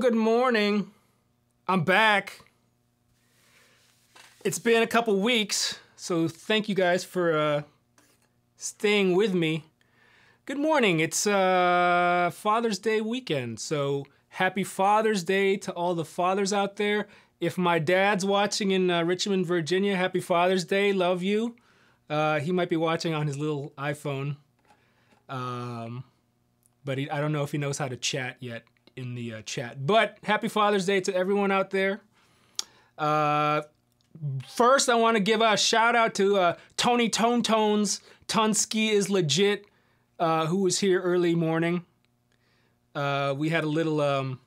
Good morning. I'm back. It's been a couple weeks, so thank you guys for uh, staying with me. Good morning. It's uh, Father's Day weekend, so happy Father's Day to all the fathers out there. If my dad's watching in uh, Richmond, Virginia, happy Father's Day. Love you. Uh, he might be watching on his little iPhone. Um, but he, I don't know if he knows how to chat yet in the uh, chat. But happy Father's Day to everyone out there. Uh, first, I want to give a shout out to uh, Tony Tone Tones. Tunsky is legit, uh, who was here early morning. Uh, we had a little um,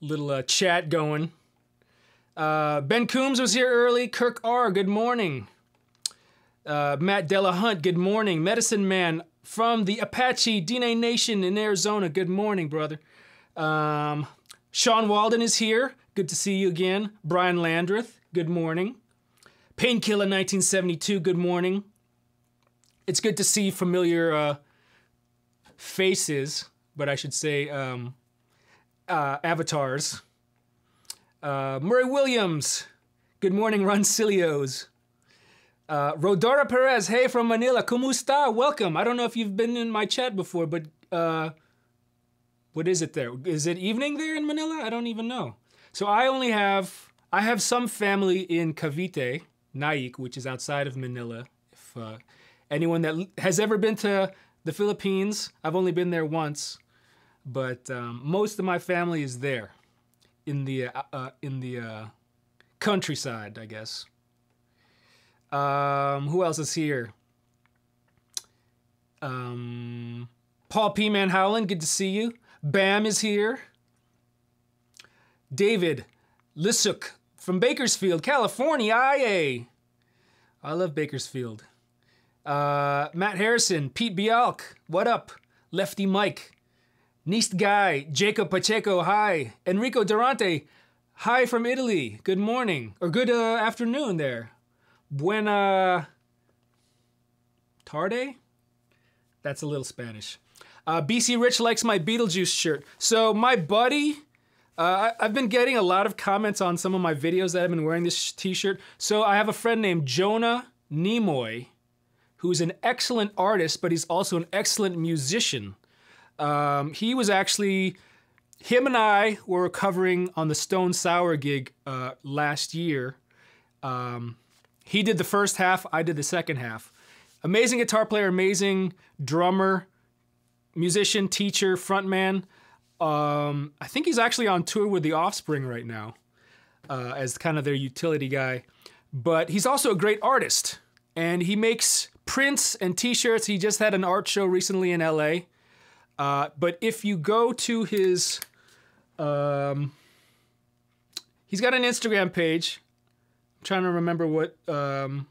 little uh, chat going. Uh, ben Coombs was here early. Kirk R. Good morning. Uh, Matt Della Hunt. Good morning. Medicine Man from the Apache Dine Nation in Arizona. Good morning, brother. Um, Sean Walden is here. Good to see you again. Brian Landreth. Good morning. Painkiller 1972. Good morning. It's good to see familiar uh, faces, but I should say um, uh, avatars. Uh, Murray Williams. Good morning, Roncilios. Uh, Rodora Perez, hey from Manila, ¿cómo está? Welcome. I don't know if you've been in my chat before, but uh, what is it there? Is it evening there in Manila? I don't even know. So I only have I have some family in Cavite, Naic, which is outside of Manila. If uh, anyone that has ever been to the Philippines, I've only been there once, but um, most of my family is there, in the uh, uh, in the uh, countryside, I guess. Um, who else is here? Um, Paul P. Man Howland, good to see you. Bam is here. David Lissuk from Bakersfield, California. IA. I love Bakersfield. Uh, Matt Harrison, Pete Bialk, what up? Lefty Mike, Neist Guy, Jacob Pacheco, hi. Enrico Durante, hi from Italy. Good morning, or good uh, afternoon there. Buena tarde? That's a little Spanish. Uh, BC Rich likes my Beetlejuice shirt. So my buddy, uh, I, have been getting a lot of comments on some of my videos that I've been wearing this t-shirt. So I have a friend named Jonah Nimoy, who's an excellent artist, but he's also an excellent musician. Um, he was actually, him and I were covering on the Stone Sour gig uh, last year. Um, he did the first half, I did the second half. Amazing guitar player, amazing drummer, musician, teacher, frontman. Um, I think he's actually on tour with The Offspring right now uh, as kind of their utility guy. But he's also a great artist, and he makes prints and T-shirts. He just had an art show recently in LA. Uh, but if you go to his, um, he's got an Instagram page. Trying to remember what um,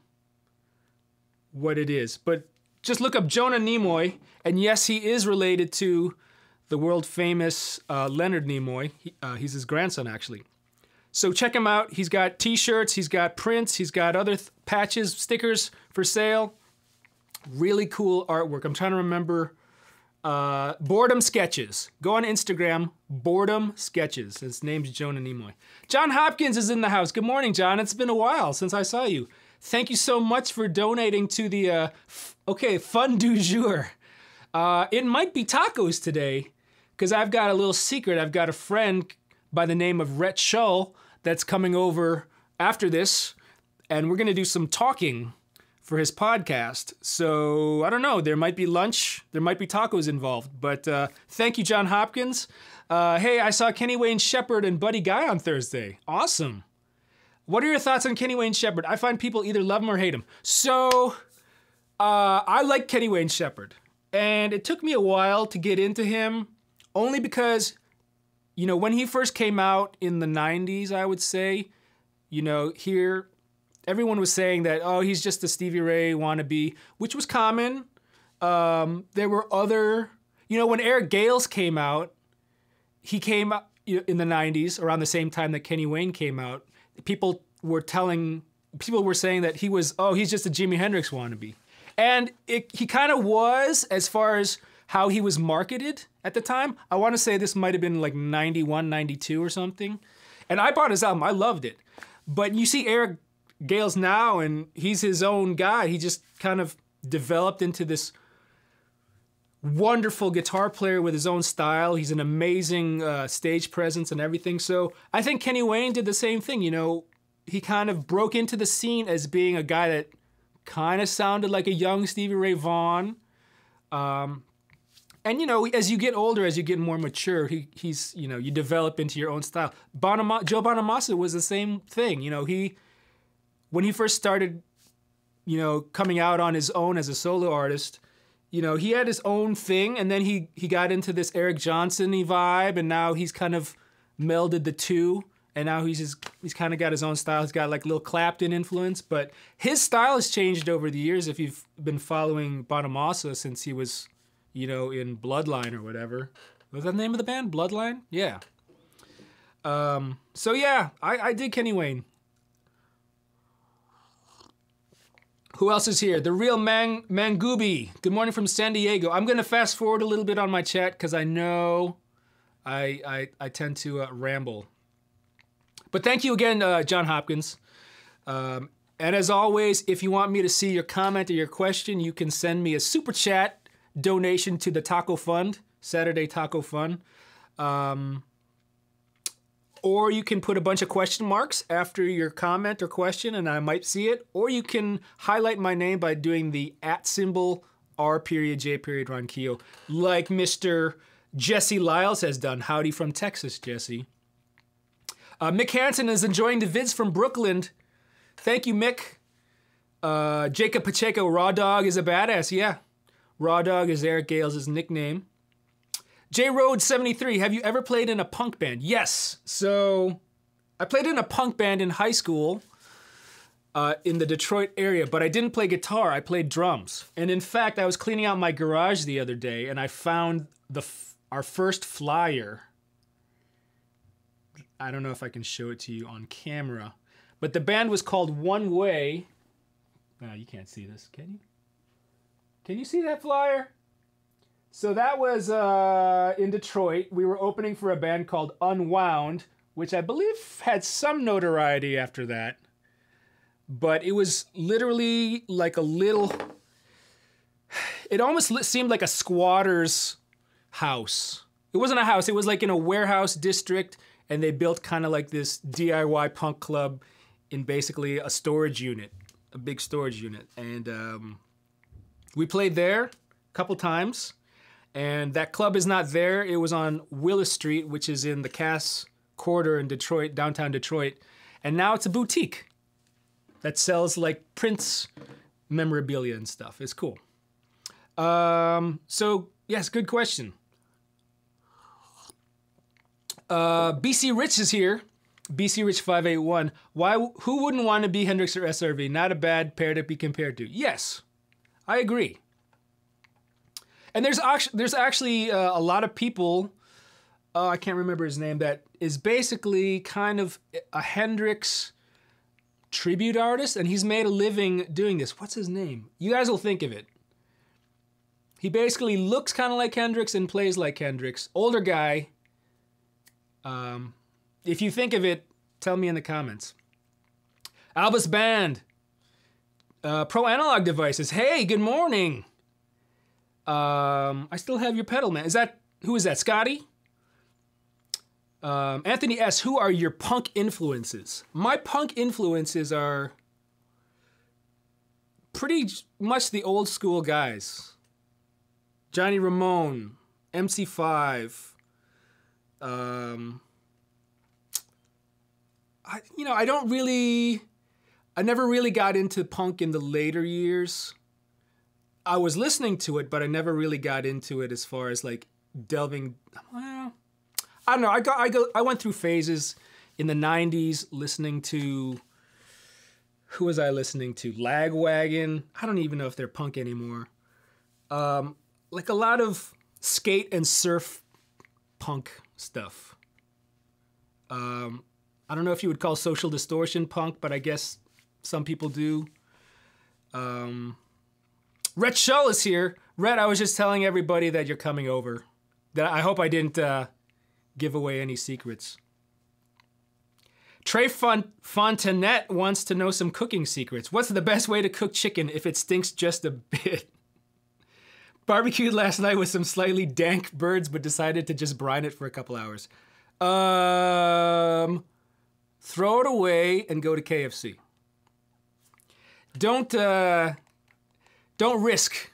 what it is, but just look up Jonah Nimoy, and yes, he is related to the world famous uh, Leonard Nimoy. He, uh, he's his grandson, actually. So check him out. He's got T-shirts, he's got prints, he's got other th- patches, stickers for sale. Really cool artwork. I'm trying to remember. Uh, Boredom Sketches. Go on Instagram, Boredom Sketches. His name's Jonah Nimoy. John Hopkins is in the house. Good morning, John. It's been a while since I saw you. Thank you so much for donating to the, uh, okay, fun du jour. Uh, it might be tacos today, because I've got a little secret. I've got a friend by the name of Rhett Shull that's coming over after this, and we're going to do some talking for his podcast. So I don't know. There might be lunch. There might be tacos involved. But uh, thank you, John Hopkins. Uh, hey, I saw Kenny Wayne Shepherd and Buddy Guy on Thursday. Awesome. What are your thoughts on Kenny Wayne Shepherd? I find people either love him or hate him. So uh, I like Kenny Wayne Shepherd, and it took me a while to get into him, only because, you know, when he first came out in the '90s, I would say, you know, here everyone was saying that oh he's just a Stevie Ray wannabe, which was common. Um, there were other, you know, when Eric Gales came out, he came in the '90s around the same time that Kenny Wayne came out. People were telling, people were saying that he was oh he's just a Jimi Hendrix wannabe, and it, he kind of was as far as how he was marketed at the time. I want to say this might have been like 91, 92 or something. And I bought his album. I loved it. But you see Eric Gales now, and he's his own guy. He just kind of developed into this wonderful guitar player with his own style. He's an amazing uh, stage presence and everything. So I think Kenny Wayne did the same thing. You know, he kind of broke into the scene as being a guy that kind of sounded like a young Stevie Ray Vaughan. Um, and you know, as you get older, as you get more mature, he, he's you know you develop into your own style. Bonama- Joe Bonamassa was the same thing. You know, he when he first started, you know, coming out on his own as a solo artist, you know, he had his own thing, and then he he got into this Eric Johnson vibe, and now he's kind of melded the two, and now he's just he's kind of got his own style. He's got like little Clapton influence, but his style has changed over the years. If you've been following Bonamassa since he was you know, in Bloodline or whatever. Was that the name of the band? Bloodline? Yeah. Um, so yeah, I, I did Kenny Wayne. Who else is here? The real Mang Mangubi. Good morning from San Diego. I'm gonna fast forward a little bit on my chat because I know I, I I tend to uh, ramble. But thank you again, uh, John Hopkins. Um, and as always, if you want me to see your comment or your question, you can send me a super chat donation to the Taco Fund, Saturday Taco Fund. Um, or you can put a bunch of question marks after your comment or question, and I might see it. Or you can highlight my name by doing the at symbol R period J period Ronquillo, like Mr. Jesse Lyles has done. Howdy from Texas, Jesse. Uh, Mick Hansen is enjoying the vids from Brooklyn. Thank you, Mick. Uh, Jacob Pacheco, Raw Dog is a badass. Yeah, Raw Dog is Eric Gales' nickname. J Road 73, have you ever played in a punk band? Yes. So I played in a punk band in high school uh, in the Detroit area, but I didn't play guitar. I played drums. And in fact, I was cleaning out my garage the other day and I found the our first flyer. I don't know if I can show it to you on camera, but the band was called One Way. No, you can't see this, can you? Can you see that flyer? So that was uh, in Detroit. We were opening for a band called Unwound, which I believe had some notoriety after that. But it was literally like a little. It almost seemed like a squatter's house. It wasn't a house, it was like in a warehouse district, and they built kind of like this DIY punk club in basically a storage unit, a big storage unit. And um, we played there a couple times, and that club is not there. It was on Willis Street, which is in the Cass Corridor in Detroit, downtown Detroit, and now it's a boutique that sells like Prince memorabilia and stuff. It's cool. Um, so yes, good question. Uh, BC Rich is here. BC Rich 581. Why? Who wouldn't want to be Hendrix or SRV? Not a bad pair to be compared to. Yes, I agree. And there's actually there's actually uh, a lot of people. Uh, I can't remember his name. That is basically kind of a Hendrix tribute artist, and he's made a living doing this. What's his name? You guys will think of it. He basically looks kind of like Hendrix and plays like Hendrix. Older guy. Um, if you think of it, tell me in the comments. Albus Band. Uh, Pro Analog Devices. Hey, good morning. Um, I still have your pedal, man. Is that who is that? Scotty? Um, Anthony S. Who are your punk influences? My punk influences are pretty much the old school guys. Johnny Ramone, MC5. Um, I, you know, I don't really I never really got into punk in the later years. I was listening to it, but I never really got into it as far as like delving. Well, I don't know. I got I go I went through phases in the '90s listening to. Who was I listening to? Lagwagon. I don't even know if they're punk anymore. Um, like a lot of skate and surf punk stuff. Um, I don't know if you would call social distortion punk, but I guess some people do. Um, Rhett Shull is here. Rhett, I was just telling everybody that you're coming over. That I hope I didn't uh, give away any secrets. Trey Font- Fontanet wants to know some cooking secrets. What's the best way to cook chicken if it stinks just a bit? Barbecued last night with some slightly dank birds, but decided to just brine it for a couple hours. Um, throw it away and go to KFC. Don't uh, don't risk.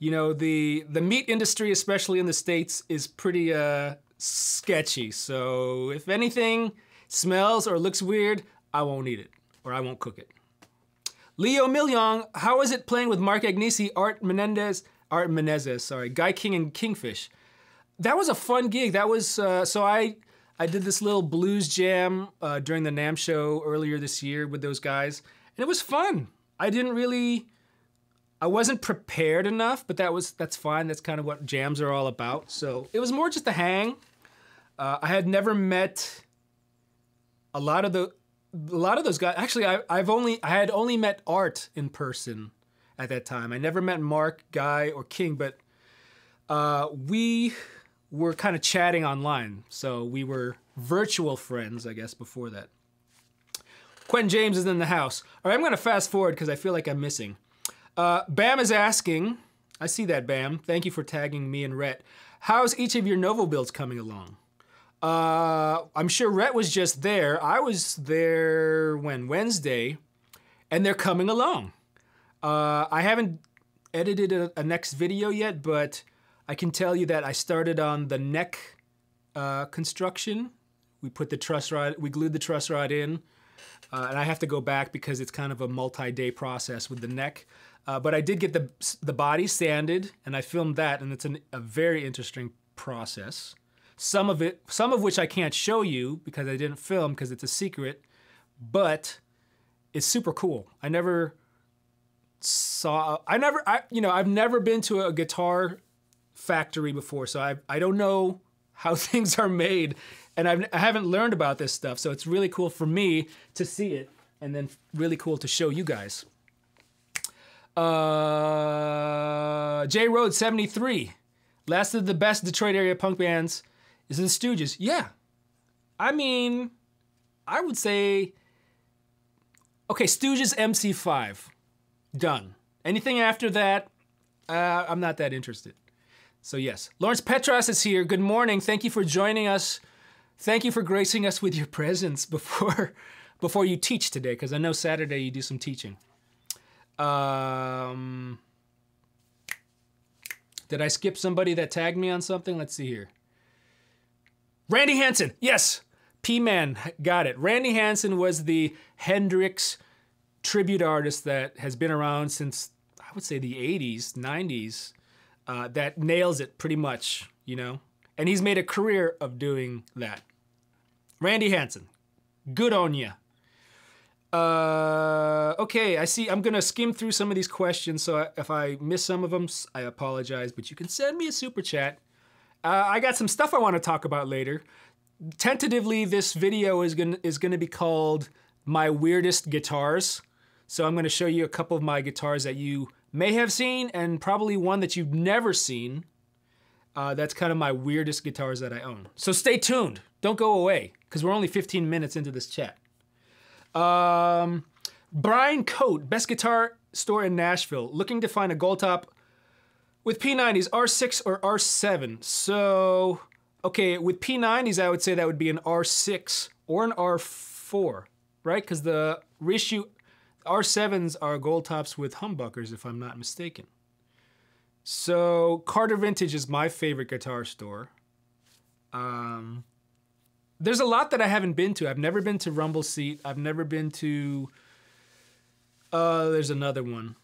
You know the the meat industry, especially in the states, is pretty uh, sketchy. So if anything smells or looks weird, I won't eat it or I won't cook it. Leo Milyong, how is it playing with Mark Agnesi, Art Menendez, Art Menezes, sorry, Guy King and Kingfish? That was a fun gig. That was uh, so I I did this little blues jam uh, during the NAMM show earlier this year with those guys, and it was fun. I didn't really, I wasn't prepared enough, but that was that's fine. That's kind of what jams are all about. So it was more just a hang. Uh, I had never met a lot of the a lot of those guys. Actually, I, I've only I had only met Art in person at that time. I never met Mark, Guy, or King, but uh, we were kind of chatting online. So we were virtual friends, I guess, before that. Quentin James is in the house. All right, I'm to fast forward because I feel like I'm missing. Uh, Bam is asking, I see that, Bam. Thank you for tagging me and Rhett. How's each of your Novo builds coming along? Uh, I'm sure Rhett was just there. I was there when Wednesday, and they're coming along. Uh, I haven't edited a, a, next video yet, but I can tell you that I started on the neck uh, construction. We put the truss rod, we glued the truss rod in, uh, and I have to go back because it's kind of a multi-day process with the neck. Uh, but I did get the the body sanded, and I filmed that, and it's an, a very interesting process. Some of it, some of which I can't show you because I didn't film because it's a secret, but it's super cool. I never saw, I never, I you know, I've never been to a guitar factory before, so I I don't know how things are made, and I've, I haven't learned about this stuff. So it's really cool for me to see it, and then really cool to show you guys. Uh, J Road 73. Last of the best Detroit area punk bands is the Stooges. Yeah. I mean, I would say, okay, Stooges MC5. Done. Anything after that, uh, I'm not that interested. So, yes. Lawrence Petras is here. Good morning. Thank you for joining us. Thank you for gracing us with your presence before, before you teach today, because I know Saturday you do some teaching. Um, did I skip somebody that tagged me on something? Let's see here. Randy Hansen. Yes. P Man got it. Randy Hansen was the Hendrix tribute artist that has been around since, I would say, the 80s, 90s, uh, that nails it pretty much, you know? And he's made a career of doing that. Randy Hansen. Good on ya. Uh, okay, I see. I'm gonna skim through some of these questions, so if I miss some of them, I apologize. But you can send me a super chat. Uh, I got some stuff I want to talk about later. Tentatively, this video is gonna is gonna be called "My Weirdest Guitars." So I'm gonna show you a couple of my guitars that you may have seen, and probably one that you've never seen. Uh, that's kind of my weirdest guitars that I own. So stay tuned. Don't go away, because we're only 15 minutes into this chat. Um, Brian Coat, best guitar store in Nashville, looking to find a gold top with P90s, R6 or R7. So, okay, with P90s, I would say that would be an R6 or an R4, right? Because the reissue R7s are gold tops with humbuckers, if I'm not mistaken. So, Carter Vintage is my favorite guitar store. Um, there's a lot that I haven't been to. I've never been to Rumble Seat. I've never been to. Uh, there's another one.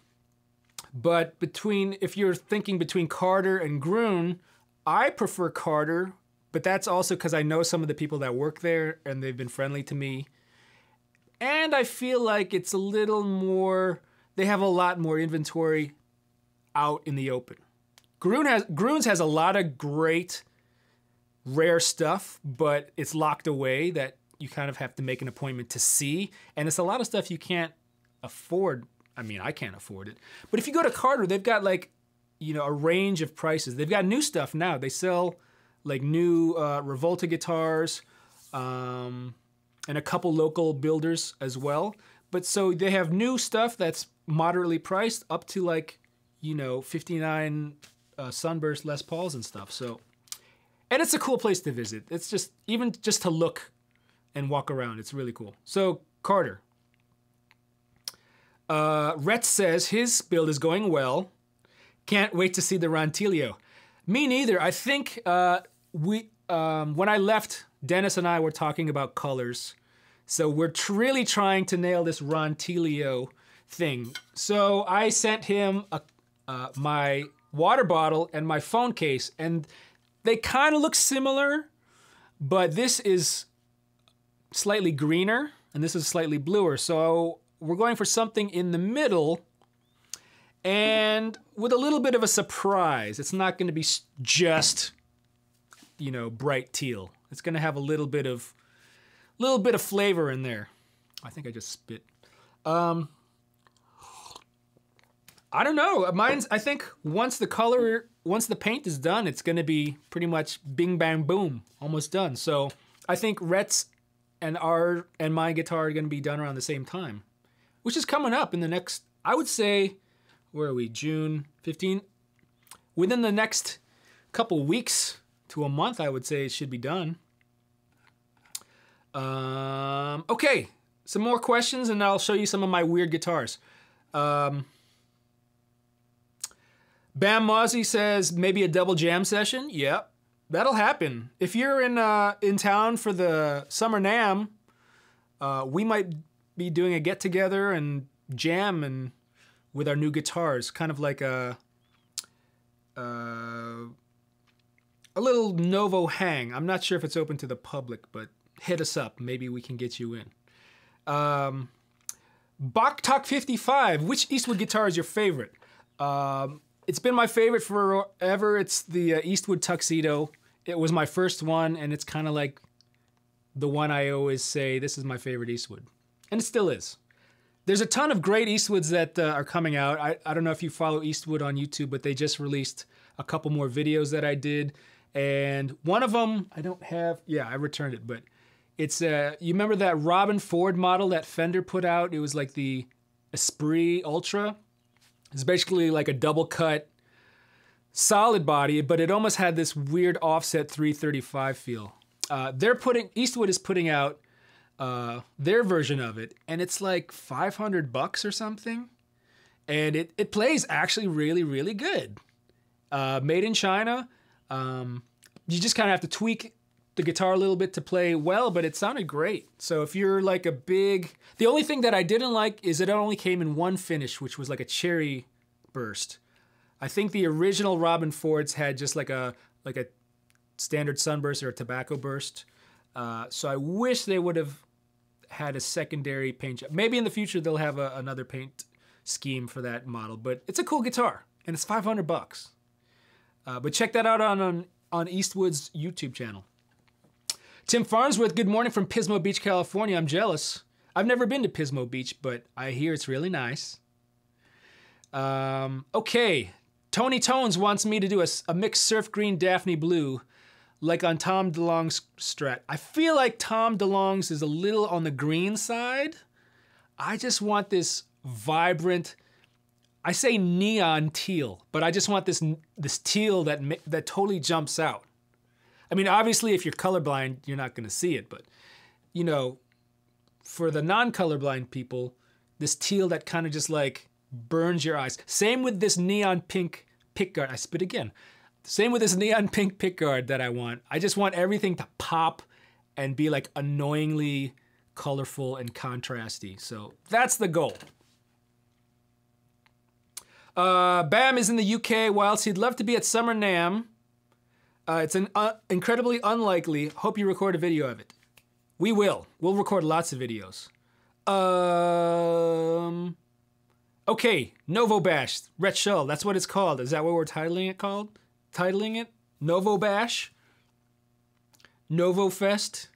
But between, if you're thinking between Carter and Gruhn, I prefer Carter, but that's also because I know some of the people that work there and they've been friendly to me. And I feel like it's a little more, they have a lot more inventory out in the open. Gruhn has, Gruhn's has a lot of great rare stuff, but it's locked away that you kind of have to make an appointment to see. And it's a lot of stuff you can't afford. I mean, I can't afford it. But if you go to Carter, they've got like you know a range of prices. They've got new stuff now. They sell like new uh, Revolta guitars, um, and a couple local builders as well. But so they have new stuff that's moderately priced up to like you know 59 uh, Sunburst Les Pauls and stuff. So and it's a cool place to visit. It's just even just to look and walk around. It's really cool. So Carter. Uh, Rhett says his build is going well. Can't wait to see the Rontilio. Me neither. I think uh, we um, when I left, Dennis and I were talking about colors. So we're tr- really trying to nail this Rontilio thing. So I sent him a, uh, my water bottle and my phone case, and they kind of look similar, but this is slightly greener and this is slightly bluer. So we're going for something in the middle and with a little bit of a surprise. It's not going to be just, you know, bright teal. It's going to have a little bit of, little bit of flavor in there. I think I just spit. Um, I don't know. Mine's. I think once the color, once the paint is done, it's going to be pretty much bing bang boom, almost done. So I think Rhett's and our and my guitar are going to be done around the same time, which is coming up in the next. I would say, where are we? June 15. Within the next couple weeks to a month, I would say it should be done. Um, okay, some more questions, and I'll show you some of my weird guitars. Um, Bam Mozzie says maybe a double jam session. Yep, that'll happen. If you're in uh, in town for the summer NAMM, uh, we might be doing a get together and jam and with our new guitars, kind of like a uh, a little Novo hang. I'm not sure if it's open to the public, but hit us up. Maybe we can get you in. Um, Bach Talk 55. Which Eastwood guitar is your favorite? Um, it's been my favorite forever. It's the uh, Eastwood Tuxedo. It was my first one, and it's kind of like the one I always say, this is my favorite Eastwood. And it still is. There's a ton of great Eastwoods that uh, are coming out. I, I don't know if you follow Eastwood on YouTube, but they just released a couple more videos that I did. And one of them, I don't have, yeah, I returned it, but it's, uh, you remember that Robben Ford model that Fender put out? It was like the Esprit Ultra. It's basically like a double cut solid body, but it almost had this weird offset 335 feel. Uh, they're putting Eastwood is putting out uh, their version of it, and it's like 500 bucks or something, and it it plays actually really really good. Uh, made in China. Um, you just kind of have to tweak the guitar a little bit to play well, but it sounded great. So if you're like a big, the only thing that I didn't like is it only came in one finish, which was like a cherry burst. I think the original Robben Fords had just like a like a standard sunburst or a tobacco burst. Uh, so I wish they would have had a secondary paint job. Maybe in the future they'll have a, another paint scheme for that model. But it's a cool guitar, and it's 500 bucks. Uh, but check that out on, on on Eastwood's YouTube channel. Tim Farnsworth, good morning from Pismo Beach, California. I'm jealous. I've never been to Pismo Beach, but I hear it's really nice. Um, okay, Tony Tones wants me to do a, a, mixed surf green Daphne blue, like on Tom DeLonge's Strat. I feel like Tom DeLonge's is a little on the green side. I just want this vibrant. I say neon teal, but I just want this this teal that that totally jumps out. I mean, obviously, if you're colorblind, you're not going to see it, but you know, for the non-colorblind people, this teal that kind of just like burns your eyes. Same with this neon pink pickguard. I spit again. Same with this neon pink pickguard that I want. I just want everything to pop and be like annoyingly colorful and contrasty. So that's the goal. Uh, Bam is in the UK. Whilst he'd love to be at Summer NAMM, uh, it's an uh, incredibly unlikely. Hope you record a video of it. We will. We'll record lots of videos. Um. Okay, Novo Bash, Rhett Shull. That's what it's called. Is that what we're titling it called? Titling it Novo Bash. Novo Fest.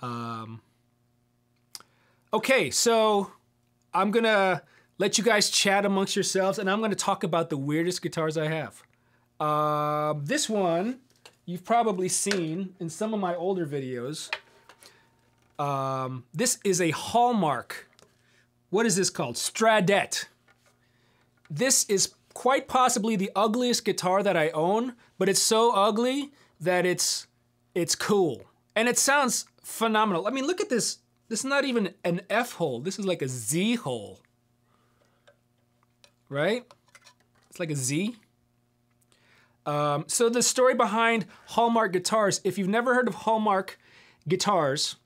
Um. Okay, so I'm gonna let you guys chat amongst yourselves, and I'm to talk about the weirdest guitars I have. Uh, this one you've probably seen in some of my older videos. Um, this is a Hallmark. What is this called? Stradette. This is quite possibly the ugliest guitar that I own, but it's so ugly that it's it's cool. And it sounds phenomenal. I mean, look at this. This is not even an F hole. This is like a Z hole. Right? It's like a Z. Um, so the story behind Hallmark guitars, if you've never heard of Hallmark guitars,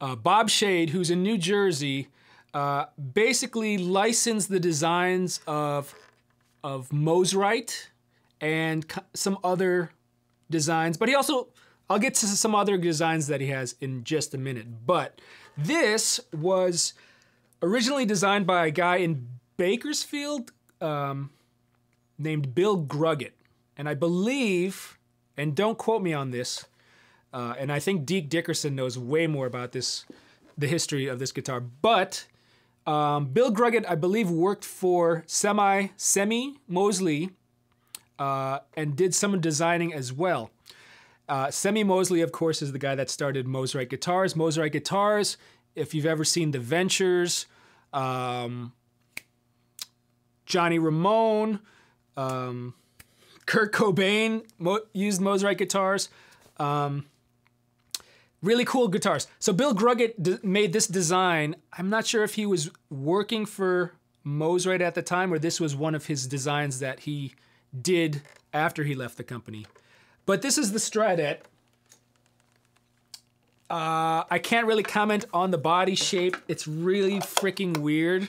uh, Bob Shade, who's in New Jersey, uh, basically licensed the designs of of Mosrite and some other designs, but he also I'll get to some other designs that he has in just a minute. But this was originally designed by a guy in Bakersfield um, named Bill Gruggett. And I believe, and don't quote me on this, uh, and I think Deke Dickerson knows way more about this, the history of this guitar. But um, Bill Gruggett, I believe, worked for Semie Semie Moseley uh, and did some designing as well. Uh, Semie Moseley, of course, is the guy that started Mosrite Guitars. Mosrite Guitars, if you've ever seen The Ventures, um, Johnny Ramone, um, Kurt Cobain mo- used Mosrite guitars. Um, really cool guitars. So Bill Gruggett made this design. I'm not sure if he was working for Mosrite at the time or this was one of his designs that he did after he left the company. But this is the Stradette. Uh, I can't really comment on the body shape. It's really freaking weird.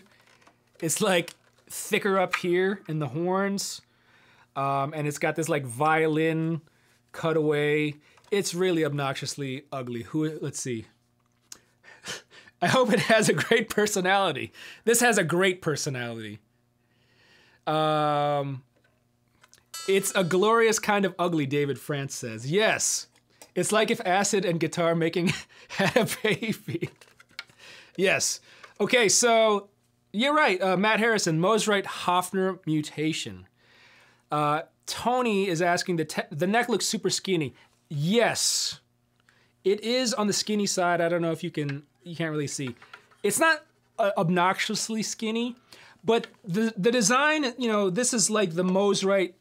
It's like thicker up here in the horns. Um, and it's got this like violin cutaway. It's really obnoxiously ugly. Who? Let's see. I hope it has a great personality. This has a great personality. Um, it's a glorious kind of ugly, David France says. Yes. It's like if acid and guitar making had a baby. yes. Okay, so you're right. Uh, Matt Harrison, Mosrite Hofner mutation. Uh, Tony is asking the the neck looks super skinny. Yes, it is on the skinny side. I don't know if you can you can't really see. It's not uh, obnoxiously skinny, but the the design. You know, this is like the Mosrite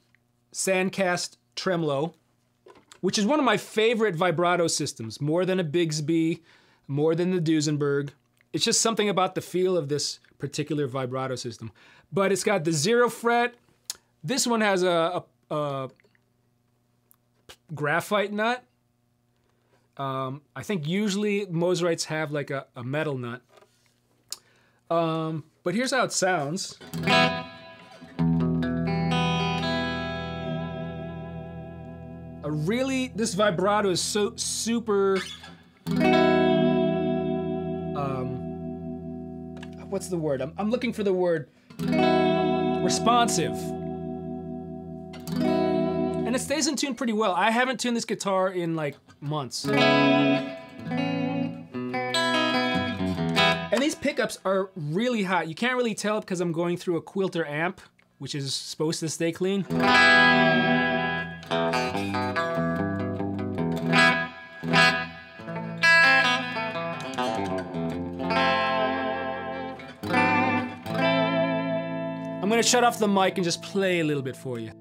Sandcast tremolo, which is one of my favorite vibrato systems. More than a Bigsby, more than the Duesenberg. It's just something about the feel of this particular vibrato system. But it's got the zero fret. This one has a, a, a graphite nut. Um, I think usually Mosrites have like a, a metal nut. Um, but here's how it sounds. A really, this vibrato is so super what's the word? I'm, I'm looking for the word responsive. And it stays in tune pretty well. I haven't tuned this guitar in like months. And these pickups are really hot. You can't really tell because I'm going through a Quilter amp, which is supposed to stay clean. I'm gonna shut off the mic and just play a little bit for you.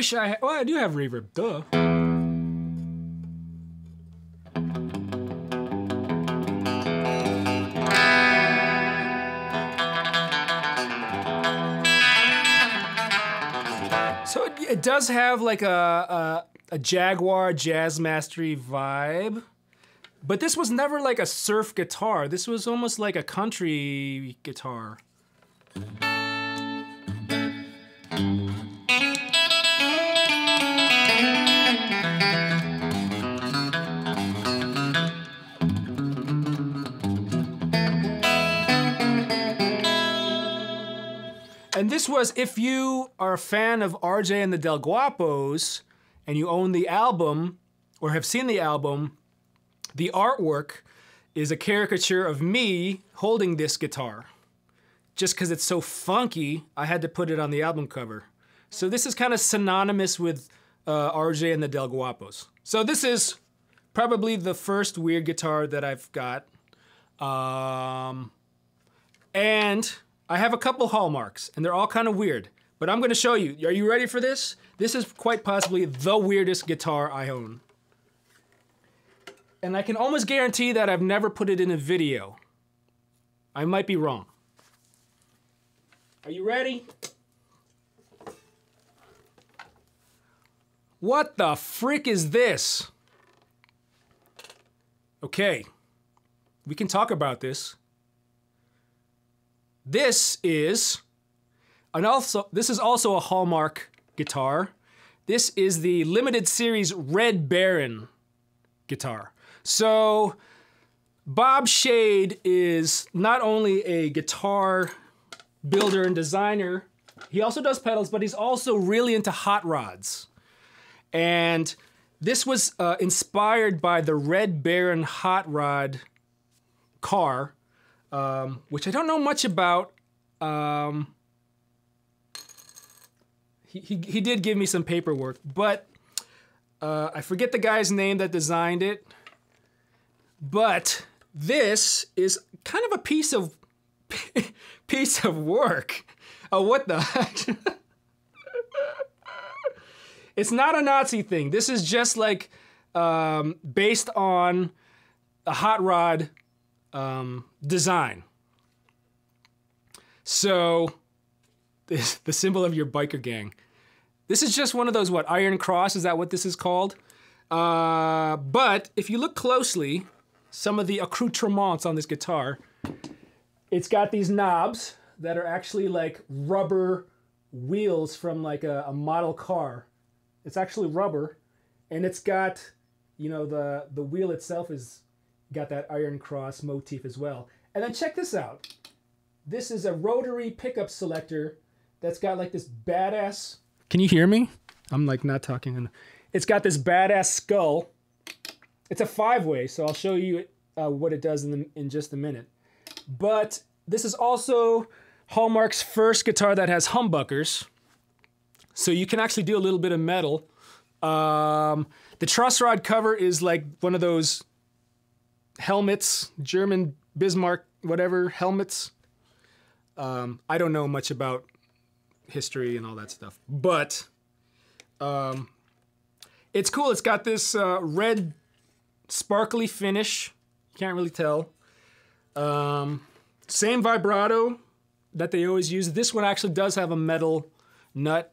Wish I. Well, oh, I do have reverb. Duh. So it does have like a, a, a Jaguar Jazz Mastery vibe. But this was never like a surf guitar. This was almost like a country guitar. And this was, if you are a fan of RJ and the Del Guapos and you own the album or have seen the album, the artwork is a caricature of me holding this guitar. Just because it's so funky, I had to put it on the album cover. So this is kind of synonymous with uh, RJ and the Del Guapos. So this is probably the first weird guitar that I've got. Um, and I have a couple hallmarks, and they're all kind of weird. But I'm going to show you. Are you ready for this? This is quite possibly the weirdest guitar I own. And I can almost guarantee that I've never put it in a video. I might be wrong. Are you ready? What the frick is this? Okay, we can talk about this. This is and also this is also a Hallmark guitar. This is the limited series Red Baron guitar. So Bob Shade is not only a guitar builder and designer, he also does pedals, but he's also really into hot rods. And this was uh, inspired by the Red Baron hot rod car, um, which I don't know much about. Um, he, he, he did give me some paperwork, but uh, I forget the guy's name that designed it. But this is kind of a piece of piece of work. Oh, what the heck? it's not a Nazi thing. This is just like um, based on a hot rod um, design. So, this, the symbol of your biker gang. This is just one of those, what, Iron Cross? Is that what this is called? Uh, but if you look closely, some of the accoutrements on this guitar, it's got these knobs that are actually like rubber wheels from like a, a model car. It's actually rubber, and it's got, you know, the the wheel itself is got that iron cross motif as well. And then check this out. This is a rotary pickup selector that's got like this badass. Can you hear me? I'm like not talking. It's got this badass skull. It's a five way, so I'll show you uh, what it does in, the, in just a minute. But this is also Hallmark's first guitar that has humbuckers. So you can actually do a little bit of metal. Um, the truss rod cover is like one of those helmets, German Bismarck, whatever helmets. Um, I don't know much about history and all that stuff, but um, it's cool. It's got this uh, red, sparkly finish. Can't really tell. Um, same vibrato that they always use. This one actually does have a metal nut.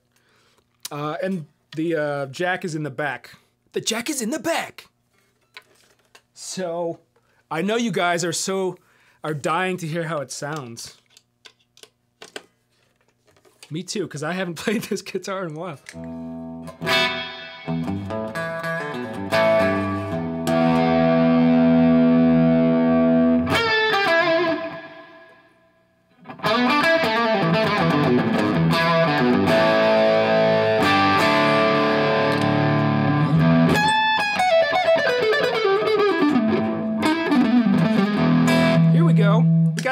Uh, and the uh, jack is in the back. The jack is in the back. So I know you guys are so are dying to hear how it sounds. Me too, because I haven't played this guitar in a while.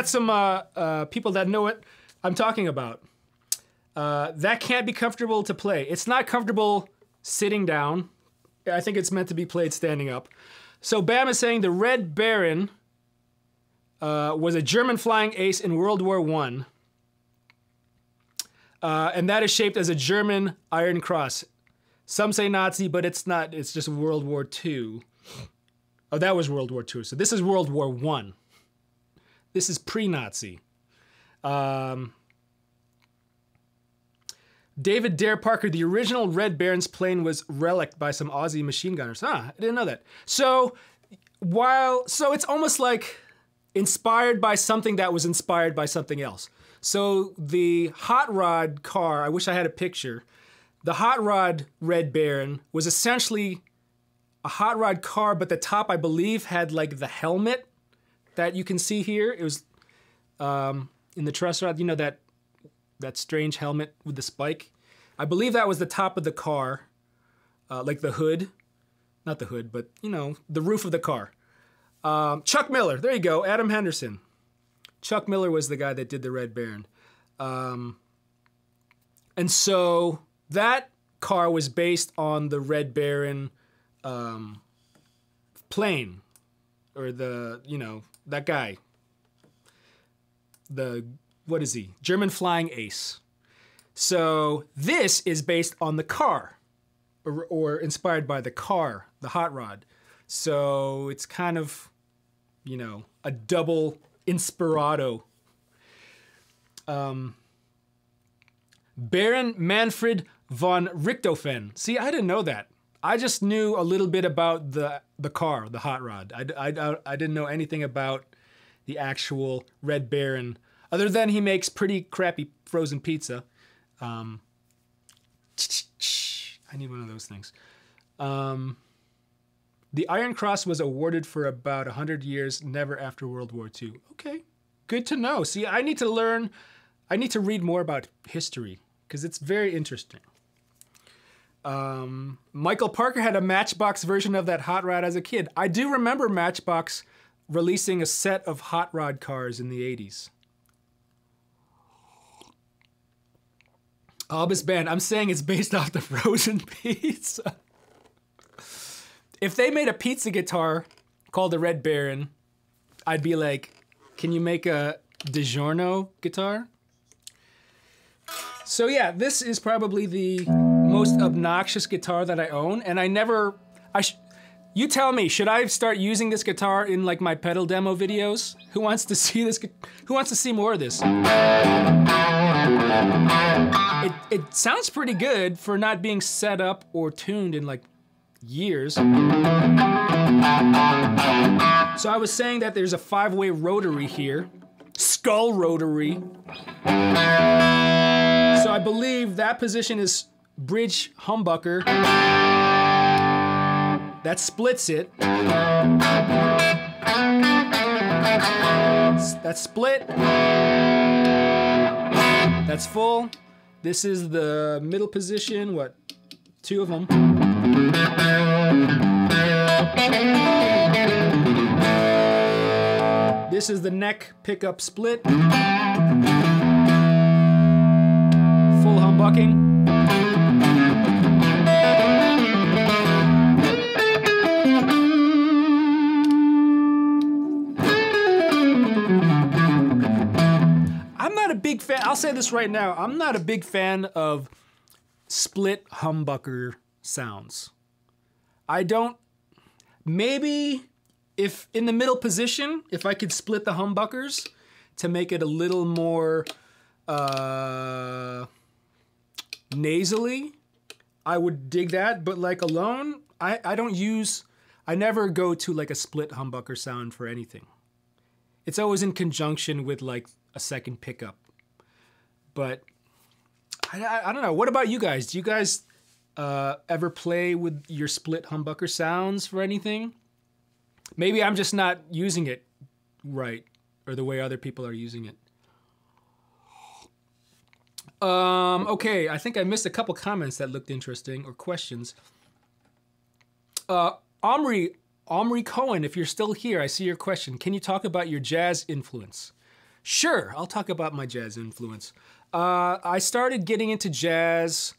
Got some uh, uh, people that know what I'm talking about. Uh, that can't be comfortable to play. It's not comfortable sitting down. I think it's meant to be played standing up. So Bam is saying the Red Baron uh, was a German flying ace in World War One, uh, and that is shaped as a German Iron Cross. Some say Nazi, but it's not. It's just World War Two. Oh, that was World War Two. So this is World War One. This is pre-Nazi. Um, David Dare Parker, the original Red Baron's plane was relicked by some Aussie machine gunners. Ah, I didn't know that. So while so it's almost like inspired by something that was inspired by something else. So the hot rod car, I wish I had a picture. The hot rod Red Baron was essentially a hot rod car, but the top, I believe, had like the helmet that you can see here. It was um, in the truss rod, you know that that strange helmet with the spike. I believe that was the top of the car, uh, like the hood, not the hood, but you know the roof of the car. Um, Chuck Miller, there you go, Adam Henderson. Chuck Miller was the guy that did the Red Baron, um, and so that car was based on the Red Baron um, plane, or the you know that guy. The what is he? German flying ace. So this is based on the car, or, or inspired by the car, the hot rod. So it's kind of, you know, a double inspirado. Um, Baron Manfred von Richthofen. See, I didn't know that. I just knew a little bit about the the car, the hot rod. I, I, I didn't know anything about the actual Red Baron, other than he makes pretty crappy frozen pizza. Um, I need one of those things. Um, the Iron Cross was awarded for about 100 years, never after World War II. Okay, good to know. See, I need to learn, I need to read more about history because it's very interesting. Um, Michael Parker had a Matchbox version of that hot rod as a kid. I do remember Matchbox releasing a set of hot rod cars in the 80s. Albus Band, I'm saying it's based off the frozen pizza. if they made a pizza guitar called the Red Baron, I'd be like, can you make a DiGiorno guitar? So yeah, this is probably the most obnoxious guitar that I own, and I never, I you tell me, should I start using this guitar in like my pedal demo videos? Who wants to see this? Who wants to see more of this? It, it sounds pretty good for not being set up or tuned in like years. So I was saying that there's a five-way rotary here, skull rotary. So I believe that position is bridge humbucker. That splits it. That's split. That's full. This is the middle position. What? Two of them. This is the neck pickup split. Full humbucking. Big fan, I'll say this right now, I'm not a big fan of split humbucker sounds. I don't, maybe if in the middle position, if I could split the humbuckers to make it a little more uh, nasally, I would dig that. But like alone, I, I don't use, I never go to like a split humbucker sound for anything. It's always in conjunction with like a second pickup. But I, I, I don't know. What about you guys? Do you guys uh, ever play with your split humbucker sounds for anything? Maybe I'm just not using it right or the way other people are using it. Um, okay, I think I missed a couple comments that looked interesting or questions. Uh, Omri, Omri Cohen, if you're still here, I see your question. Can you talk about your jazz influence? Sure, I'll talk about my jazz influence. Uh, I started getting into jazz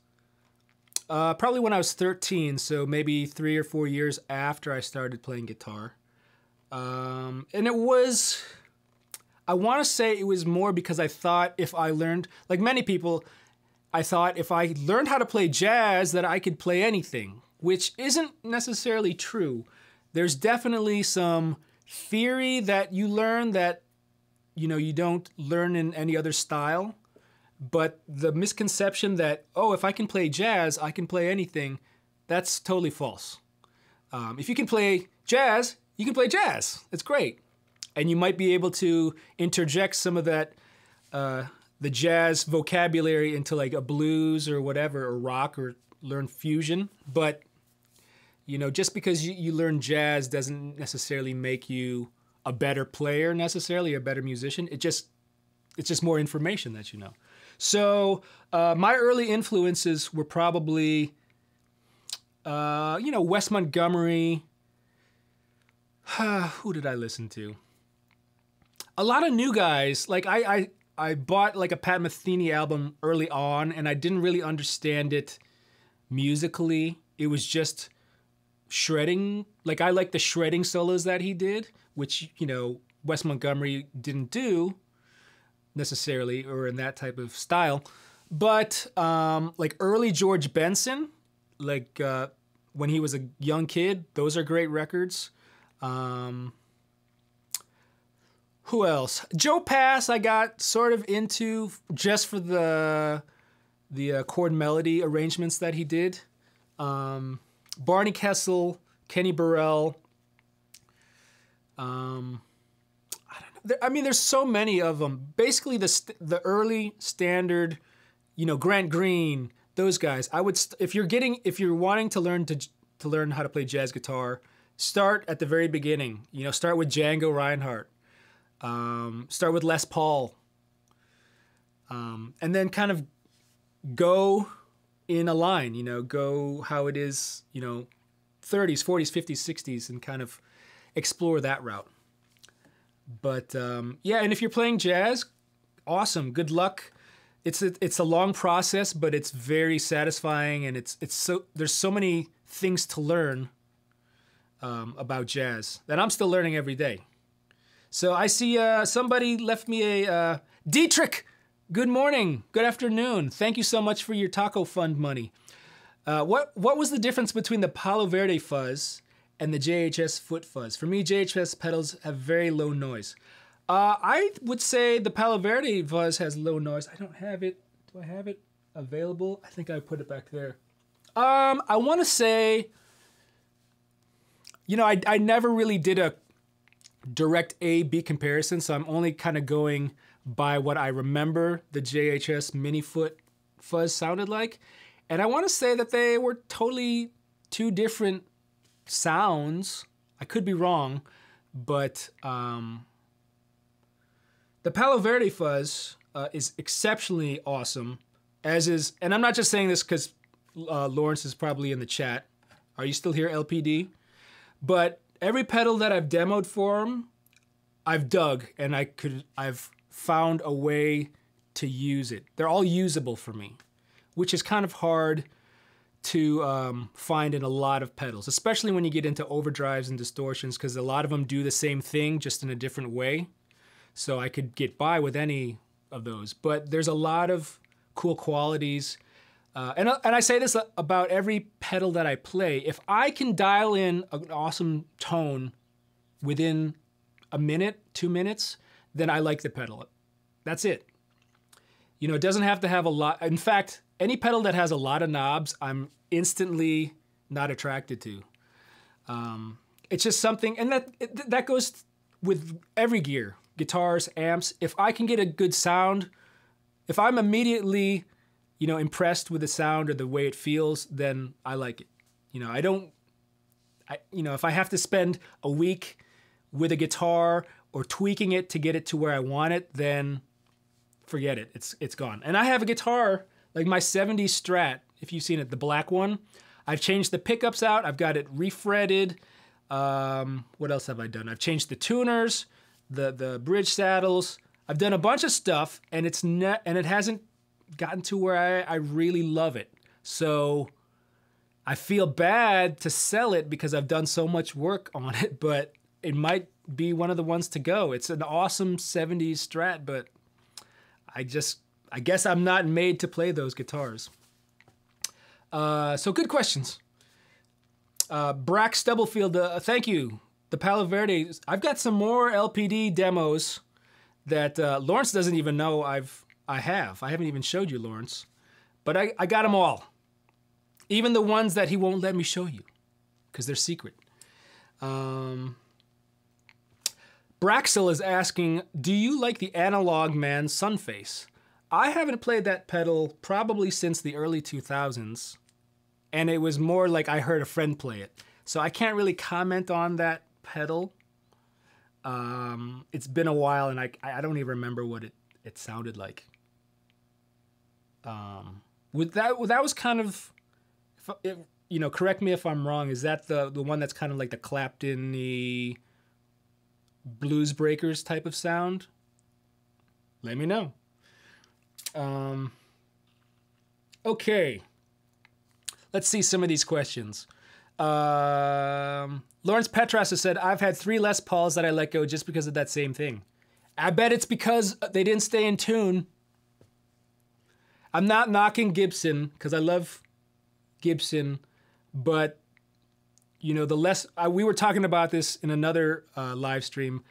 uh, probably when I was 13, so maybe three or four years after I started playing guitar. Um, and it was I want to say it was more because I thought if I learned, like many people, I thought if I learned how to play jazz that I could play anything, which isn't necessarily true. There's definitely some theory that you learn that you know you don't learn in any other style. But the misconception that, oh, if I can play jazz, I can play anything, that's totally false. Um, if you can play jazz, you can play jazz. It's great. And you might be able to interject some of that, uh, the jazz vocabulary into like a blues or whatever, or rock, or learn fusion. But, you know, just because you, you learn jazz doesn't necessarily make you a better player necessarily, a better musician. It just, it's just more information that you know. So uh, my early influences were probably, uh, you know, Wes Montgomery. Who did I listen to? A lot of new guys. Like I, I, I bought like a Pat Metheny album early on, and I didn't really understand it musically. It was just shredding. Like I like the shredding solos that he did, which you know Wes Montgomery didn't do necessarily or in that type of style. But um, like early George Benson, like uh, when he was a young kid, those are great records. Um, who else? Joe Pass, I got sort of into just for the the uh, chord melody arrangements that he did. Um, Barney Kessel, Kenny Burrell. Um, I mean, there's so many of them. Basically, the the early standard, you know, Grant Green, those guys. I would, if you're getting, if you're wanting to learn to to learn how to play jazz guitar, start at the very beginning. You know, start with Django Reinhardt. Um, start with Les Paul. Um, and then kind of go in a line. You know, go how it is. You know, 30s, 40s, 50s, 60s, and kind of explore that route. But um, yeah, and if you're playing jazz, awesome. Good luck. It's a, it's a long process, but it's very satisfying, and it's it's so there's so many things to learn um, about jazz that I'm still learning every day. So I see uh, somebody left me a uh, Dietrich. Good morning, good afternoon. Thank you so much for your taco fund money. Uh, what what was the difference between the Palo Verde fuzz and the JHS foot fuzz. For me, JHS pedals have very low noise. Uh, I would say the Palo Verde fuzz has low noise. I don't have it. Do I have it available? I think I put it back there. Um, I want to say, you know, I, I never really did a direct A B comparison, so I'm only kind of going by what I remember the JHS mini foot fuzz sounded like. And I want to say that they were totally two different sounds. I could be wrong, but um, the Palo Verde fuzz uh, is exceptionally awesome. As is, and I'm not just saying this because uh, Lawrence is probably in the chat. Are you still here, LPD? But every pedal that I've demoed for him, I've dug and I could I've found a way to use it. They're all usable for me, which is kind of hard to um, find in a lot of pedals, especially when you get into overdrives and distortions, because a lot of them do the same thing just in a different way. So I could get by with any of those, but there's a lot of cool qualities. Uh, and, and I say this about every pedal that I play. If I can dial in an awesome tone within a minute, two minutes, then I like the pedal. That's it. You know, it doesn't have to have a lot. In fact, any pedal that has a lot of knobs, I'm instantly not attracted to. Um, it's just something, and that that goes with every gear, guitars, amps. If I can get a good sound, if I'm immediately, you know, impressed with the sound or the way it feels, then I like it. You know, I don't, I you know, if I have to spend a week with a guitar or tweaking it to get it to where I want it, then forget it. It's it's gone. And I have a guitar like my 70s Strat if you've seen it, the black one. I've changed the pickups out. I've got it refretted. Um, what else have I done? I've changed the tuners, the the bridge saddles. I've done a bunch of stuff, and it's net and it hasn't gotten to where I, I really love it. So I feel bad to sell it because I've done so much work on it, but it might be one of the ones to go. It's an awesome 70s Strat, but I just I guess I'm not made to play those guitars. Uh, so good questions. Uh, Stubblefield, uh, thank you. The Palo Verde. I've got some more LPD demos that uh, Lawrence doesn't even know I've I have. I haven't even showed you, Lawrence. But I, I got them all. Even the ones that he won't let me show you because they're secret. Um, Braxel is asking, do you like the Analog Man Sunface? I haven't played that pedal probably since the early 2000s, and it was more like I heard a friend play it. So I can't really comment on that pedal. Um, it's been a while, and I, I don't even remember what it, it sounded like. Um, with that, that was kind of, you know, correct me if I'm wrong. Is that the the one that's kind of like the Clapton the Blues Breakers type of sound? Let me know. Um, okay. Let's see some of these questions. Um, Lawrence Petras has said, I've had three Les Pauls that I let go just because of that same thing. I bet it's because they didn't stay in tune. I'm not knocking Gibson because I love Gibson, but you know the less uh, we were talking about this in another uh, live stream,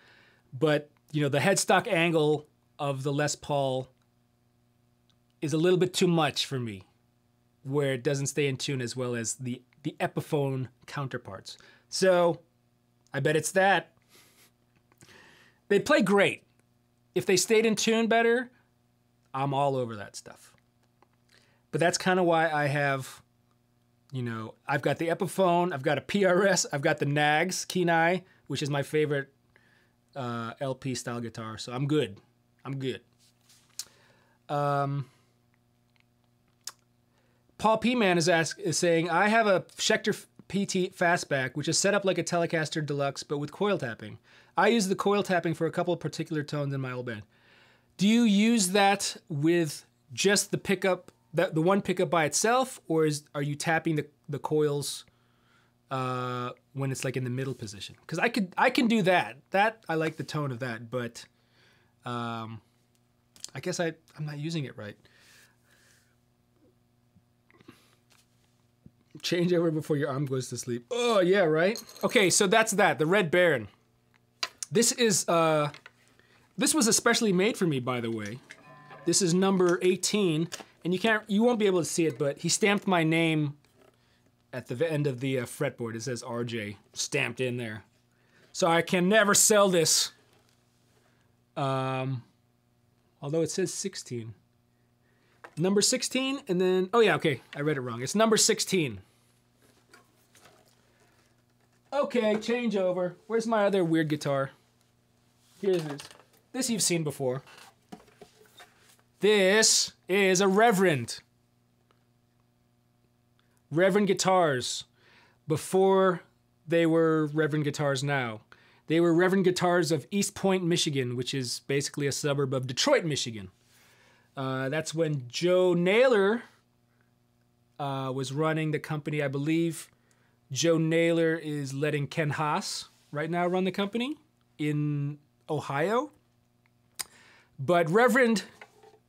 but you know the headstock angle of the Les Paul is a little bit too much for me, where it doesn't stay in tune as well as the the Epiphone counterparts. So, I bet it's that. They play great. If they stayed in tune better, I'm all over that stuff. But that's kind of why I have, you know, I've got the Epiphone, I've got a PRS, I've got the Knaggs Kenai, which is my favorite uh, LP style guitar. So I'm good. I'm good. Um, Paul P. Man is, ask, is saying, I have a Schecter PT Fastback, which is set up like a Telecaster Deluxe, but with coil tapping. I use the coil tapping for a couple of particular tones in my old band. Do you use that with just the pickup, the, the one pickup by itself, or is are you tapping the, the coils uh, when it's like in the middle position? Because I could I can do that. That I like the tone of that, but um, I guess I I'm not using it right. Change over before your arm goes to sleep. Oh yeah, right. Okay, so that's that. The Red Baron. This is uh, this was especially made for me, by the way. This is number 18, and you can't, you won't be able to see it, but he stamped my name at the end of the uh, fretboard. It says RJ stamped in there. So I can never sell this. Um, although it says 16. Number 16, and then, oh yeah, okay, I read it wrong. It's number 16. Okay, change over. Where's my other weird guitar? Here's this. This you've seen before. This is a Reverend. Reverend guitars. Before they were Reverend guitars now. They were Reverend guitars of Eastpointe, Michigan, which is basically a suburb of Detroit, Michigan. Uh, that's when Joe Naylor uh, was running the company, I believe. Joe Naylor is letting Ken Haas right now run the company in Ohio. But Reverend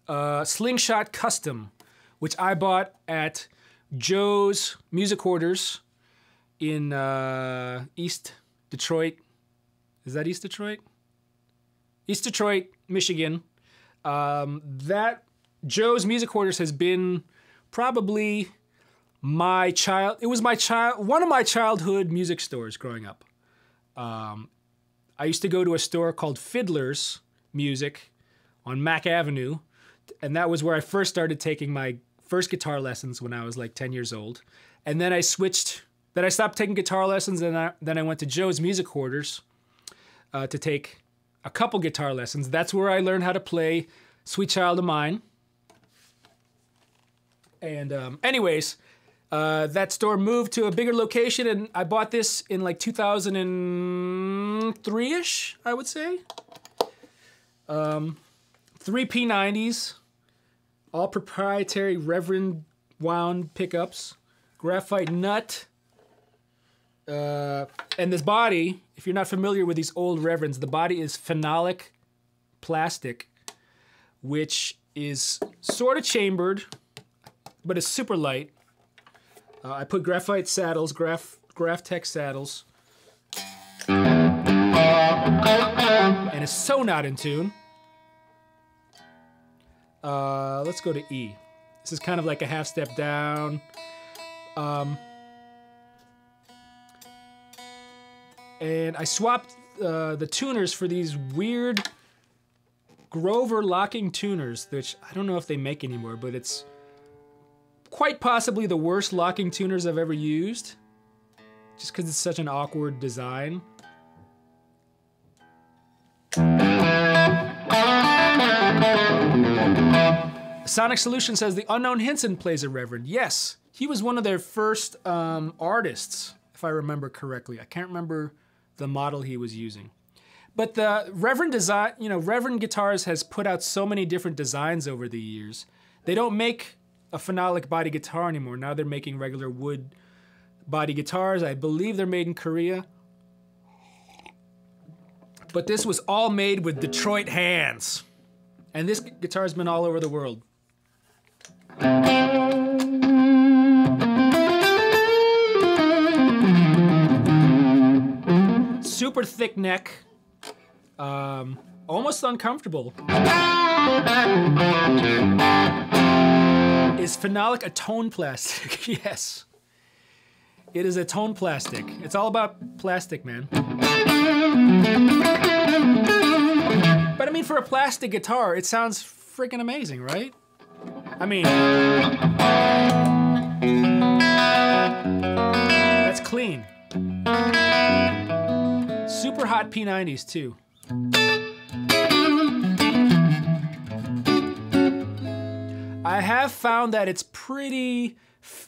uh, Slingshot Custom, which I bought at Joe's Music Hoarders in uh, East Detroit. Is that East Detroit? East Detroit, Michigan. Um, that Joe's Music Hoarders has been probably my child. It was my child, one of my childhood music stores growing up. Um, I used to go to a store called Fiddler's Music on Mack Avenue, and that was where I first started taking my first guitar lessons when I was like 10 years old. And then I switched. Then I stopped taking guitar lessons, and I, then I went to Joe's Music Hoarders uh, to take a couple guitar lessons. That's where I learned how to play Sweet Child of Mine. And um, anyways, uh, that store moved to a bigger location, and I bought this in like 2003 ish, I would say. Um, three P90s, all proprietary Reverend wound pickups, graphite nut. Uh, and this body, if you're not familiar with these old Reverends, the body is phenolic plastic, which is sort of chambered, but it's super light. Uh, I put graphite saddles, graph graph tech saddles, and it's so not in tune. Uh, let's go to E. This is kind of like a half step down. Um, and I swapped uh, the tuners for these weird Grover locking tuners, which I don't know if they make anymore, but it's quite possibly the worst locking tuners I've ever used. Just because it's such an awkward design. Sonic Solution says the Unknown Hinson plays a Reverend. Yes, he was one of their first um, artists, if I remember correctly. I can't remember the model he was using. But the Reverend design, you know, Reverend Guitars has put out so many different designs over the years. They don't make a phenolic body guitar anymore. Now they're making regular wood body guitars. I believe they're made in Korea. But this was all made with Detroit hands. And this guitar's been all over the world. Super thick neck. Um, almost uncomfortable. Is phenolic a tone plastic? yes. It is a tone plastic. It's all about plastic, man. But I mean, for a plastic guitar, it sounds freaking amazing, right? I mean, that's clean. Super hot P90s, too. I have found that it's pretty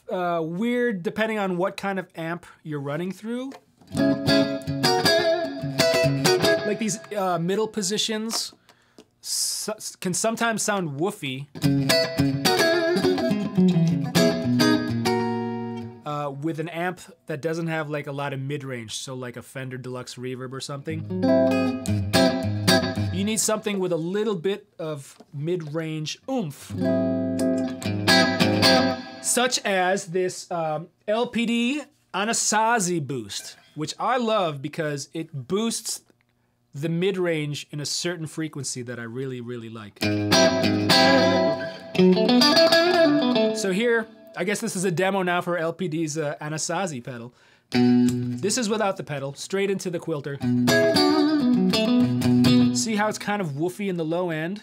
uh, weird depending on what kind of amp you're running through. Like these uh, middle positions so, can sometimes sound woofy. With an amp that doesn't have like a lot of mid-range, so like a Fender Deluxe Reverb or something. You need something with a little bit of mid-range oomph. Such as this um, LPD Anasazi boost, which I love because it boosts the mid-range in a certain frequency that I really, really like. So here, I guess this is a demo now for LPD's uh, Anasazi pedal. This is without the pedal, straight into the quilter. See how it's kind of woofy in the low end?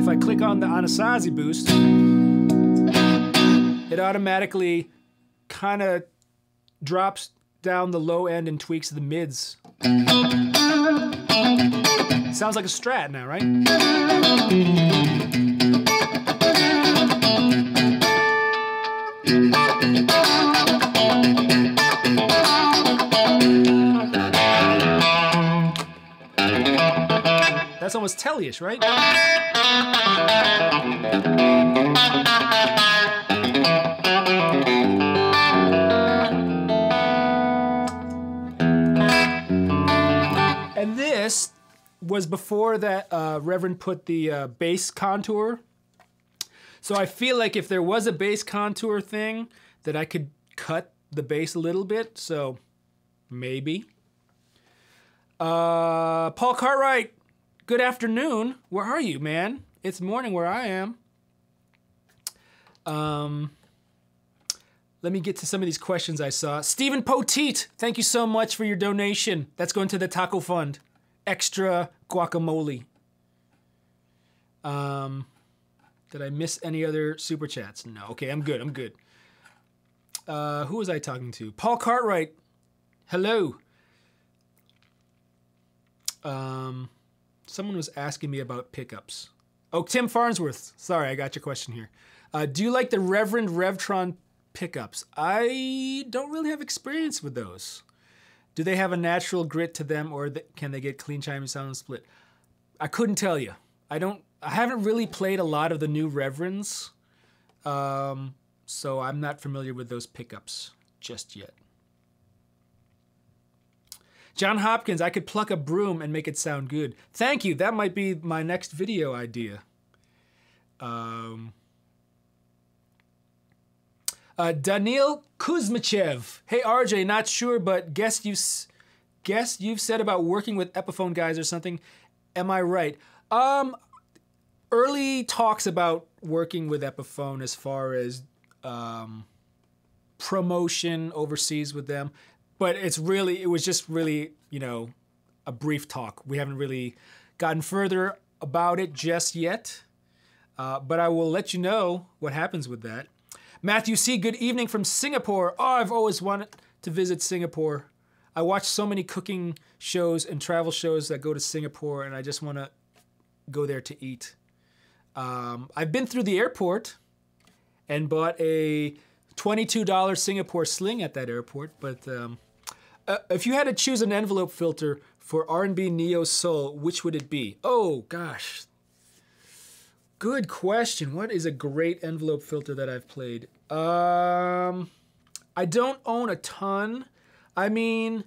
If I click on the Anasazi boost, it automatically kind of drops down the low end and tweaks the mids. Sounds like a strat now, right? That's almost Tellyish, right? And this was before that uh, Reverend put the uh, bass contour. So I feel like if there was a bass contour thing, that I could cut the bass a little bit. So maybe. Uh, Paul Cartwright, good afternoon. Where are you, man? It's morning where I am. Um, let me get to some of these questions I saw. Stephen Poteet, thank you so much for your donation. That's going to the Taco Fund. Extra guacamole. Um, did I miss any other super chats? No. Okay, I'm good. I'm good. Uh, who was I talking to? Paul Cartwright. Hello. Um, someone was asking me about pickups. Oh, Tim Farnsworth. Sorry, I got your question here. Uh, do you like the Reverend Revtron pickups? I don't really have experience with those. Do they have a natural grit to them, or th can they get clean chiming sound split? I couldn't tell you. I don't. I haven't really played a lot of the new Reverends, um, so I'm not familiar with those pickups just yet. John Hopkins, I could pluck a broom and make it sound good. Thank you. That might be my next video idea. Um, uh, Daniil Kuzmichev. Hey RJ, not sure, but guess you guess you've said about working with Epiphone guys or something. Am I right? Um, early talks about working with Epiphone as far as um, promotion overseas with them, but it's really it was just really you know a brief talk. We haven't really gotten further about it just yet, uh, but I will let you know what happens with that. Matthew C. Good evening from Singapore. Oh, I've always wanted to visit Singapore. I watch so many cooking shows and travel shows that go to Singapore, and I just want to go there to eat. Um, I've been through the airport and bought a $22 Singapore sling at that airport. But um, uh, if you had to choose an envelope filter for R&B Neo Soul, which would it be? Oh gosh, good question. What is a great envelope filter that I've played? Um, I don't own a ton. I mean,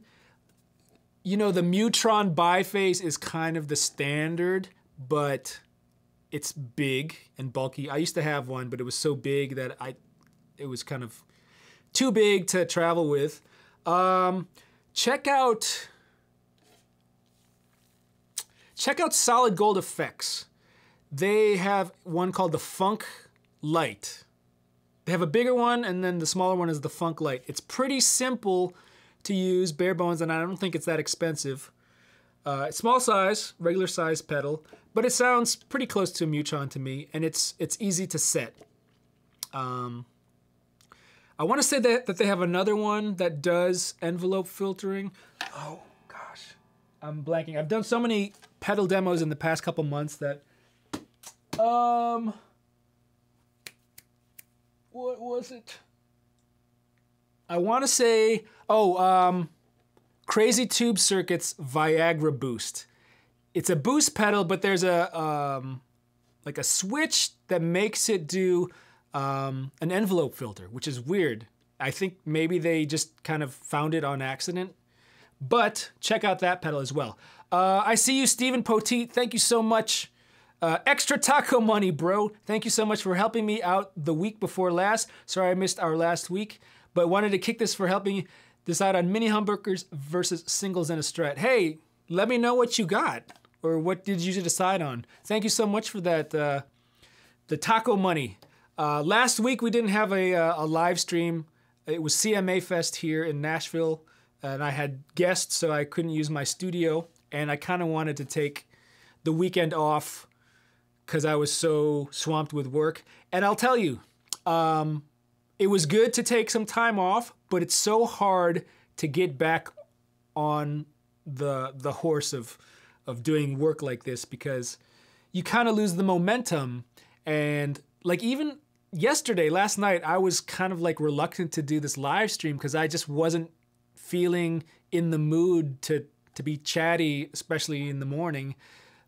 you know, the Mutron biphase is kind of the standard, but it's big and bulky. I used to have one, but it was so big that I it was kind of too big to travel with. Um, check out check out Solid Gold Effects. They have one called the Funk Lite. They have a bigger one, and then the smaller one is the Funk Lite. It's pretty simple to use, bare bones, and I don't think it's that expensive. Uh, small size, regular size pedal, but it sounds pretty close to a Mutron to me, and it's it's easy to set. Um, I want to say that, that they have another one that does envelope filtering. Oh gosh, I'm blanking. I've done so many pedal demos in the past couple months that um what was it? I want to say oh um Crazy Tube Circuits Viagra Boost. It's a boost pedal, but there's a um, like a switch that makes it do um, an envelope filter, which is weird. I think maybe they just kind of found it on accident. But check out that pedal as well. Uh, I see you, Stephen Poteet. Thank you so much. Uh, extra taco money, bro. Thank you so much for helping me out the week before last. Sorry I missed our last week, but wanted to kick this for helping decide on mini humbuckers versus singles and a strat. Hey, let me know what you got or what did you decide on. Thank you so much for that. Uh, the taco money. Uh, last week we didn't have a, uh, a live stream. It was CMA Fest here in Nashville, and I had guests, so I couldn't use my studio. And I kind of wanted to take the weekend off because I was so swamped with work. And I'll tell you, um, it was good to take some time off, but it's so hard to get back on the the horse of of doing work like this because you kind of lose the momentum and like even yesterday last night I was kind of like reluctant to do this live stream because I just wasn't feeling in the mood to to be chatty especially in the morning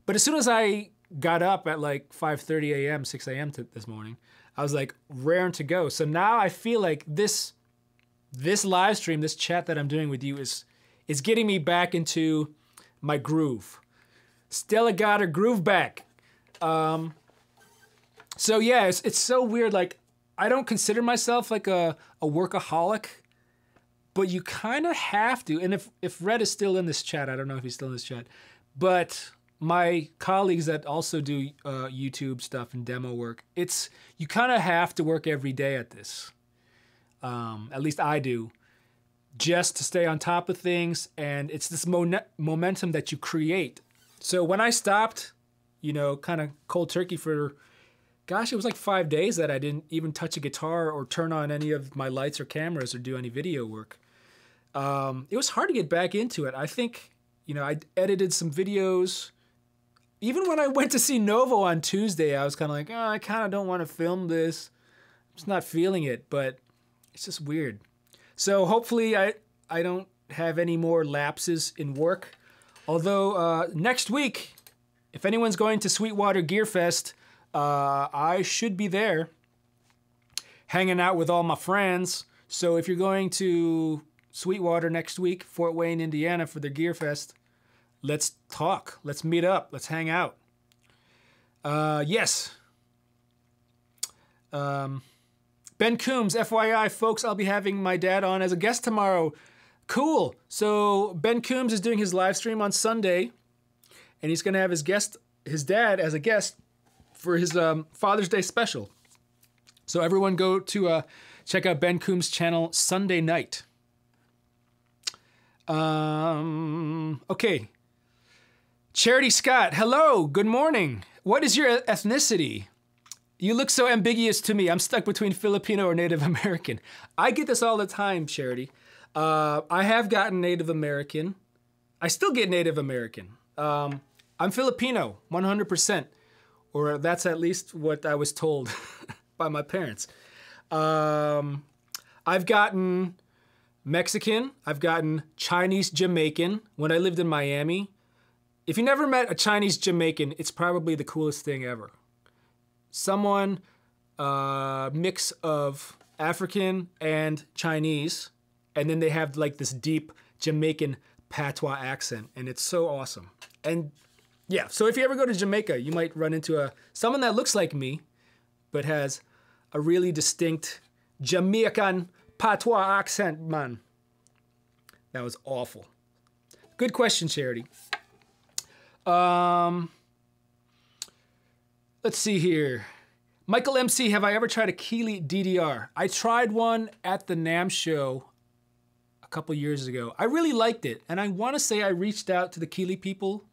but as soon as I got up at like 5:30 a.m. 6 a.m. this morning I was like raring to go. So now I feel like this this live stream, this chat that I'm doing with you is is getting me back into my groove. Stella got her groove back. Um, so yeah, it's, it's so weird. Like I don't consider myself like a, a workaholic, but you kind of have to. And if if Red is still in this chat, I don't know if he's still in this chat, but my colleagues that also do uh, YouTube stuff and demo work, it's you kind of have to work every day at this. Um, at least I do, just to stay on top of things, and it's this mo- momentum that you create. So when I stopped, you know, kind of cold turkey for, gosh, it was like five days that I didn't even touch a guitar or turn on any of my lights or cameras or do any video work. Um, it was hard to get back into it. I think, you know, I edited some videos even when I went to see Novo on Tuesday, I was kind of like, oh, I kind of don't want to film this. I'm just not feeling it, but it's just weird. So hopefully, I I don't have any more lapses in work. Although uh, next week, if anyone's going to Sweetwater Gear Fest, uh, I should be there, hanging out with all my friends. So if you're going to Sweetwater next week, Fort Wayne, Indiana, for the Gear Fest, let's talk. Let's meet up. Let's hang out. Uh, yes. Um, ben Coombs, FYI, folks, I'll be having my dad on as a guest tomorrow. Cool. So Ben Coombs is doing his live stream on Sunday, and he's going to have his guest, his dad, as a guest for his um, Father's Day special. So everyone go to uh, check out Ben Coombs' channel Sunday night. Um, okay. Charity Scott, hello, good morning. What is your ethnicity? You look so ambiguous to me. I'm stuck between Filipino or Native American. I get this all the time, Charity. Uh, I have gotten Native American. I still get Native American. Um, I'm Filipino, 100%, or that's at least what I was told by my parents. Um, I've gotten Mexican. I've gotten Chinese Jamaican when I lived in Miami. If you never met a Chinese Jamaican, it's probably the coolest thing ever. Someone, uh, mix of African and Chinese, and then they have like this deep Jamaican patois accent, and it's so awesome. And yeah, so if you ever go to Jamaica, you might run into a someone that looks like me, but has a really distinct Jamaican patois accent, man. That was awful. Good question, Charity. Um, let's see here. Michael MC, have I ever tried a Keeley DDR? I tried one at the NAMM show a couple years ago. I really liked it, and I want to say I reached out to the Keeley people,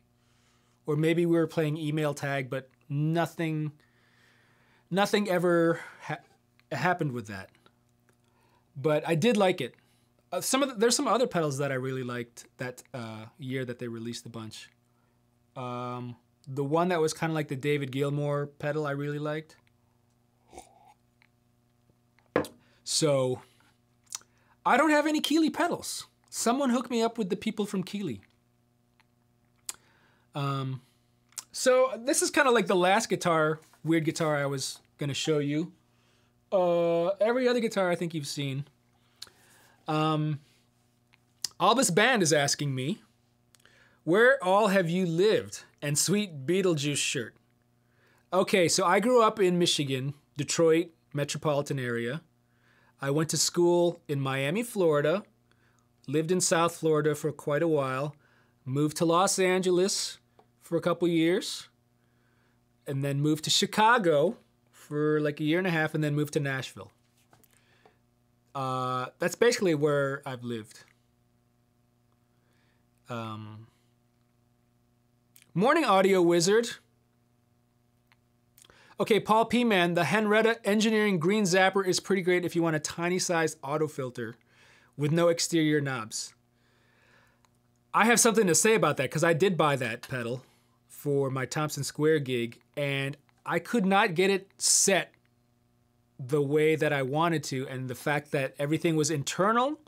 or maybe we were playing email tag, but nothing, nothing ever ha- happened with that. But I did like it. Uh, some of the, there's some other pedals that I really liked that uh, year that they released a bunch. Um, the one that was kind of like the David Gilmour pedal, I really liked. So, I don't have any Keeley pedals. Someone hooked me up with the people from Keeley. Um, so this is kind of like the last guitar, weird guitar I was gonna show you. Uh, every other guitar I think you've seen. Um, Albus Band is asking me, where all have you lived? And sweet Beetlejuice shirt. Okay, so I grew up in Michigan, Detroit metropolitan area. I went to school in Miami, Florida, lived in South Florida for quite a while, moved to Los Angeles for a couple years, and then moved to Chicago for like a year and a half, and then moved to Nashville. Uh, that's basically where I've lived. Um, Morning Audio Wizard. Okay, Paul P. Man, the Henretta Engineering Green Zapper is pretty great if you want a tiny sized auto filter with no exterior knobs. I have something to say about that because I did buy that pedal for my Thompson Square gig and I could not get it set the way that I wanted to. And the fact that everything was internal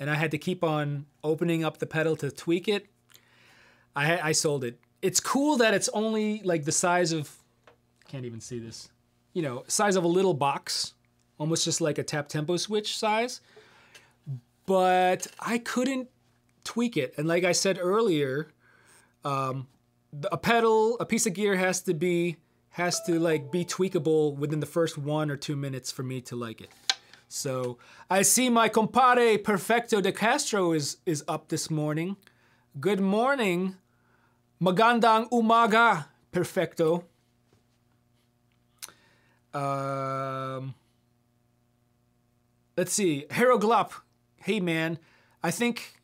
and I had to keep on opening up the pedal to tweak it, I, I sold it. It's cool that it's only like the size of can't even see this. You know, size of a little box, almost just like a tap tempo switch size. But I couldn't tweak it. And like I said earlier, um, a pedal, a piece of gear has to be has to like be tweakable within the first one or two minutes for me to like it. So I see my compadre Perfecto de Castro is is up this morning. Good morning, magandang umaga, Perfecto. Um, let's see. Glop. Hey, man. I think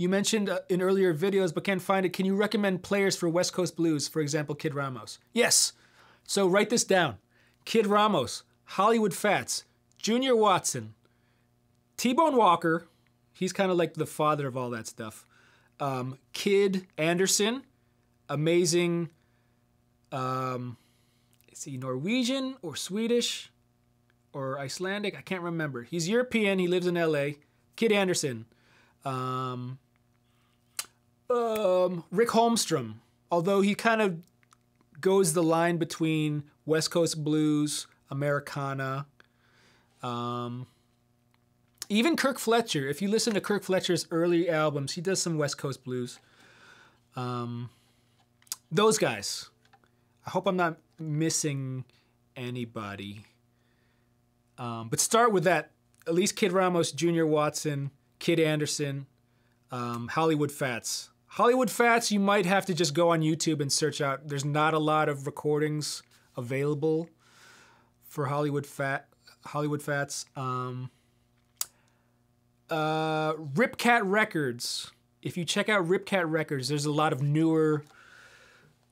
you mentioned uh, in earlier videos, but can't find it. Can you recommend players for West Coast Blues, for example, Kid Ramos? Yes. So write this down Kid Ramos, Hollywood Fats, Junior Watson, T Bone Walker. He's kind of like the father of all that stuff. Um, Kid Anderson, amazing. Um, is he Norwegian or Swedish or Icelandic? I can't remember. He's European. He lives in LA. Kid Anderson. Um, um, Rick Holmstrom, although he kind of goes the line between West Coast blues, Americana. Um, even Kirk Fletcher. If you listen to Kirk Fletcher's early albums, he does some West Coast blues. Um, those guys. I hope I'm not missing anybody. Um, but start with that. At least Kid Ramos, Junior Watson, Kid Anderson, um, Hollywood Fats. Hollywood Fats, you might have to just go on YouTube and search out. There's not a lot of recordings available for Hollywood Fat Hollywood Fats. Um, uh, Ripcat Records. If you check out Ripcat Records, there's a lot of newer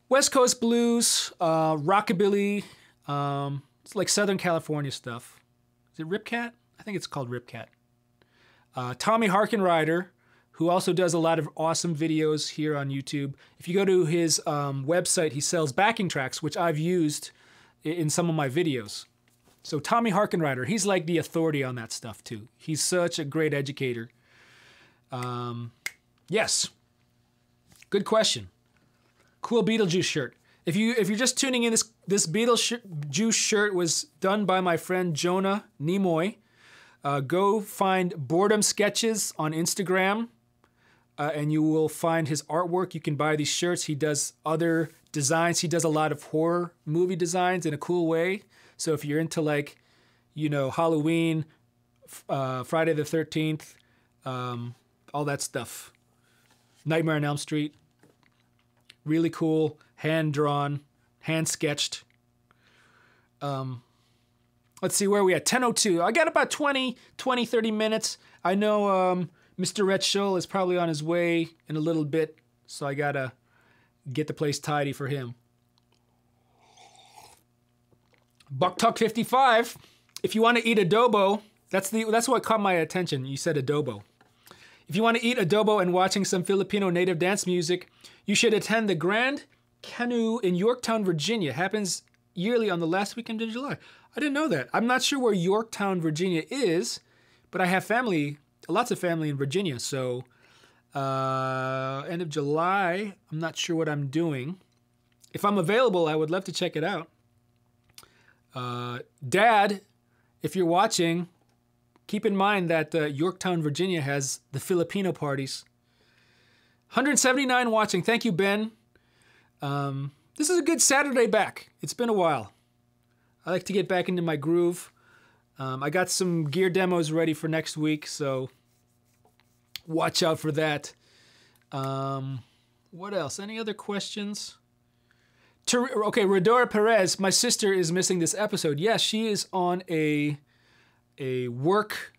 West Coast blues, uh, rockabilly. Um, it's like Southern California stuff. Is it Ripcat? I think it's called Ripcat. Uh, Tommy Harkenrider, who also does a lot of awesome videos here on YouTube. If you go to his um, website, he sells backing tracks, which I've used in some of my videos. So Tommy Harkenrider, he's like the authority on that stuff too. He's such a great educator. Um, yes, good question. Cool Beetlejuice shirt. If you if you're just tuning in, this this Beetlejuice shirt was done by my friend Jonah Nimoy. Uh, go find Boredom Sketches on Instagram, uh, and you will find his artwork. You can buy these shirts. He does other designs. He does a lot of horror movie designs in a cool way. So if you're into like, you know, Halloween, uh, Friday the 13th, um, all that stuff, Nightmare on Elm Street, really cool, hand drawn, hand sketched. Um, let's see where we at 1002 i got about 20 20 30 minutes i know um, mr Rhett Shull is probably on his way in a little bit so i gotta get the place tidy for him Buck Tuck 55. If you want to eat adobo, that's the that's what caught my attention. You said adobo. If you want to eat adobo and watching some Filipino native dance music, you should attend the Grand Canoe in Yorktown, Virginia. Happens yearly on the last weekend of July. I didn't know that. I'm not sure where Yorktown, Virginia is, but I have family, lots of family in Virginia. So, uh, end of July, I'm not sure what I'm doing. If I'm available, I would love to check it out. Uh, Dad, if you're watching, keep in mind that uh, Yorktown, Virginia has the Filipino parties. 179 watching. Thank you, Ben. Um, this is a good Saturday back. It's been a while. I like to get back into my groove. Um, I got some gear demos ready for next week, so watch out for that. Um, what else? Any other questions? Ter- okay, Rodora Perez, my sister is missing this episode. Yes, she is on a a work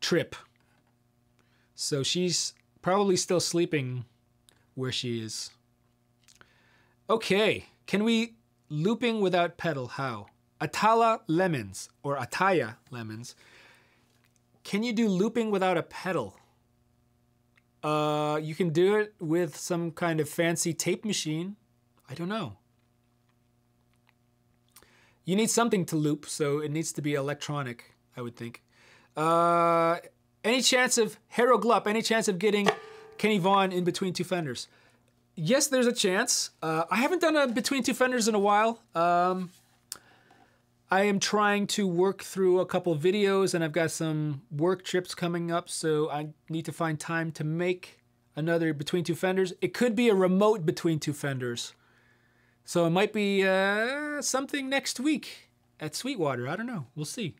trip. So she's probably still sleeping where she is. Okay, can we looping without pedal? How? Atala lemons or Ataya lemons. Can you do looping without a pedal? Uh, you can do it with some kind of fancy tape machine. I don't know. You need something to loop, so it needs to be electronic, I would think. Uh, any chance of Hero Glup? Any chance of getting Kenny Vaughan in between two fenders? Yes, there's a chance. Uh, I haven't done a between two fenders in a while. Um, I am trying to work through a couple videos, and I've got some work trips coming up, so I need to find time to make another between two fenders. It could be a remote between two fenders. So it might be uh, something next week at Sweetwater. I don't know. We'll see.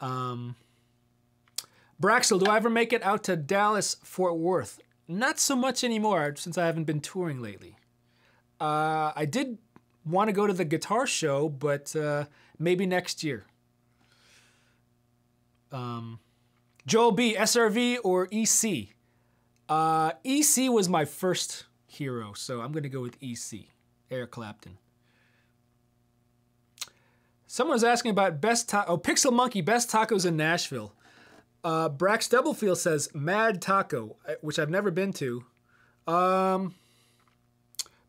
Um, Braxel, do I ever make it out to Dallas, Fort Worth? Not so much anymore since I haven't been touring lately. Uh, I did want to go to the guitar show, but uh, maybe next year. Um, Joel B, SRV or EC? Uh, EC was my first hero, so I'm going to go with EC. Eric Clapton. Someone was asking about best ta- oh Pixel Monkey best tacos in Nashville. Uh, Brax Doublefield says Mad Taco, which I've never been to. Um,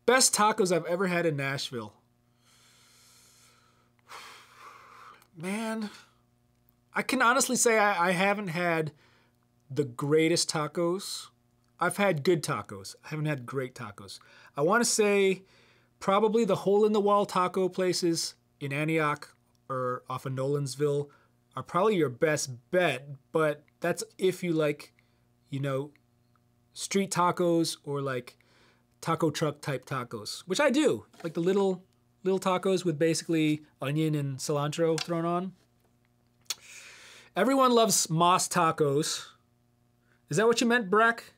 best tacos I've ever had in Nashville. Man, I can honestly say I, I haven't had the greatest tacos. I've had good tacos. I haven't had great tacos. I want to say Probably the hole in the wall taco places in Antioch or off of Nolensville are probably your best bet, but that's if you like, you know, street tacos or like taco truck type tacos, which I do. Like the little little tacos with basically onion and cilantro thrown on. Everyone loves Mas tacos. Is that what you meant, Brack?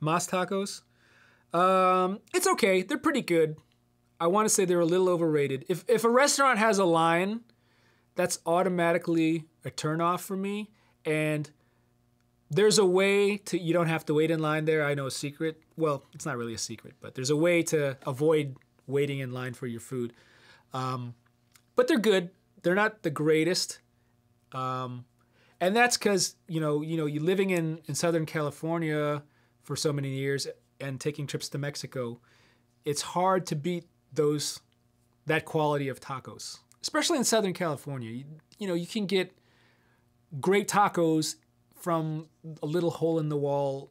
Mas tacos? Um, it's okay. They're pretty good. I want to say they're a little overrated. If if a restaurant has a line, that's automatically a turnoff for me. And there's a way to you don't have to wait in line there. I know a secret. Well, it's not really a secret, but there's a way to avoid waiting in line for your food. Um, but they're good. They're not the greatest. Um, and that's because you know you know you're living in in Southern California for so many years and taking trips to Mexico, it's hard to beat those that quality of tacos, especially in Southern California. You, you know you can get great tacos from a little hole in the wall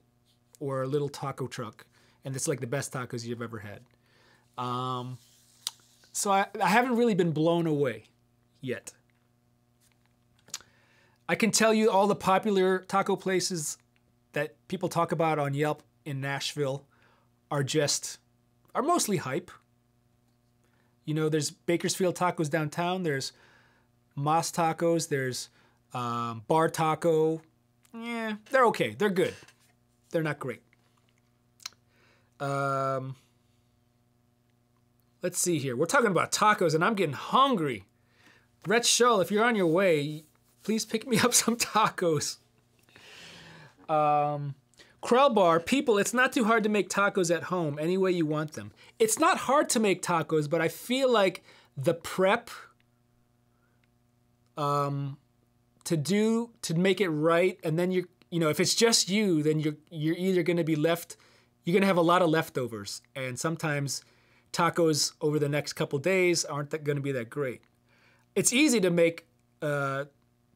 or a little taco truck, and it's like the best tacos you've ever had. Um, so I, I haven't really been blown away yet. I can tell you all the popular taco places that people talk about on Yelp in Nashville are just are mostly hype. You know, there's Bakersfield Tacos downtown. There's Mas Tacos. There's um, Bar Taco. Yeah, they're okay. They're good. They're not great. Um, let's see here. We're talking about tacos, and I'm getting hungry. Rhett Shull, if you're on your way, please pick me up some tacos. Um, Krell Bar, people, it's not too hard to make tacos at home any way you want them. It's not hard to make tacos, but I feel like the prep um, to do to make it right, and then you're you know if it's just you, then you're you're either going to be left you're going to have a lot of leftovers, and sometimes tacos over the next couple days aren't going to be that great. It's easy to make uh,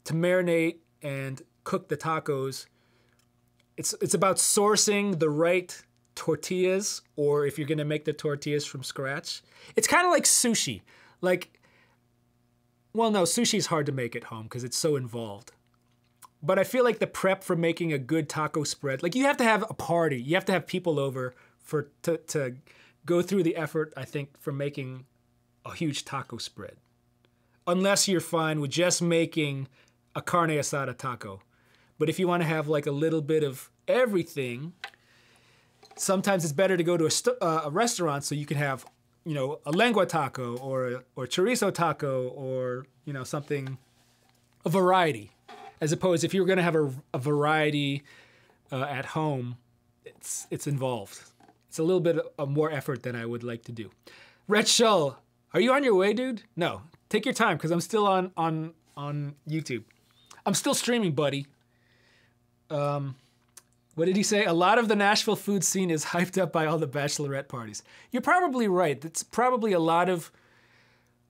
to marinate and cook the tacos. It's it's about sourcing the right tortillas, or if you're going to make the tortillas from scratch. It's kind of like sushi, like well, no, sushi's hard to make at home because it's so involved. But I feel like the prep for making a good taco spread, like you have to have a party, you have to have people over for to, to go through the effort, I think, for making a huge taco spread. Unless you're fine with just making a carne asada taco. But if you want to have like a little bit of everything, sometimes it's better to go to a, uh, a restaurant so you can have you know, a lengua taco or or chorizo taco or you know something, a variety, as opposed if you were going to have a, a variety uh, at home, it's it's involved. It's a little bit of more effort than I would like to do. Rhett Shull, are you on your way, dude? No, take your time because I'm still on on on YouTube. I'm still streaming, buddy. Um, what did he say? A lot of the Nashville food scene is hyped up by all the bachelorette parties. You're probably right. That's probably a lot of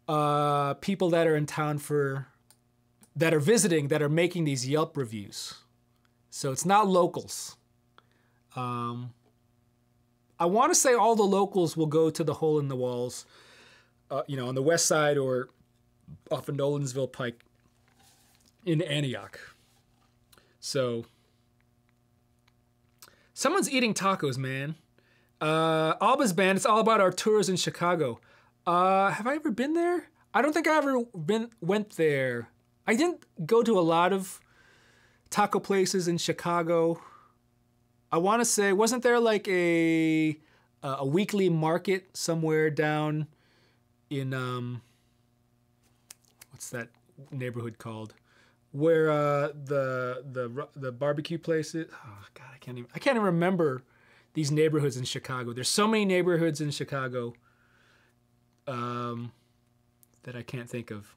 uh, people that are in town for that are visiting that are making these Yelp reviews. So it's not locals. Um, I want to say all the locals will go to the hole in the walls, uh, you know, on the west side or off of Nolensville Pike in Antioch. So Someone's eating tacos, man. Uh, Alba's band. It's all about our tours in Chicago. Uh, have I ever been there? I don't think I ever been went there. I didn't go to a lot of taco places in Chicago. I want to say, wasn't there like a a weekly market somewhere down in um, what's that neighborhood called? where uh, the the the barbecue places. Oh God, I can't even I can't even remember these neighborhoods in Chicago. There's so many neighborhoods in Chicago um, that I can't think of.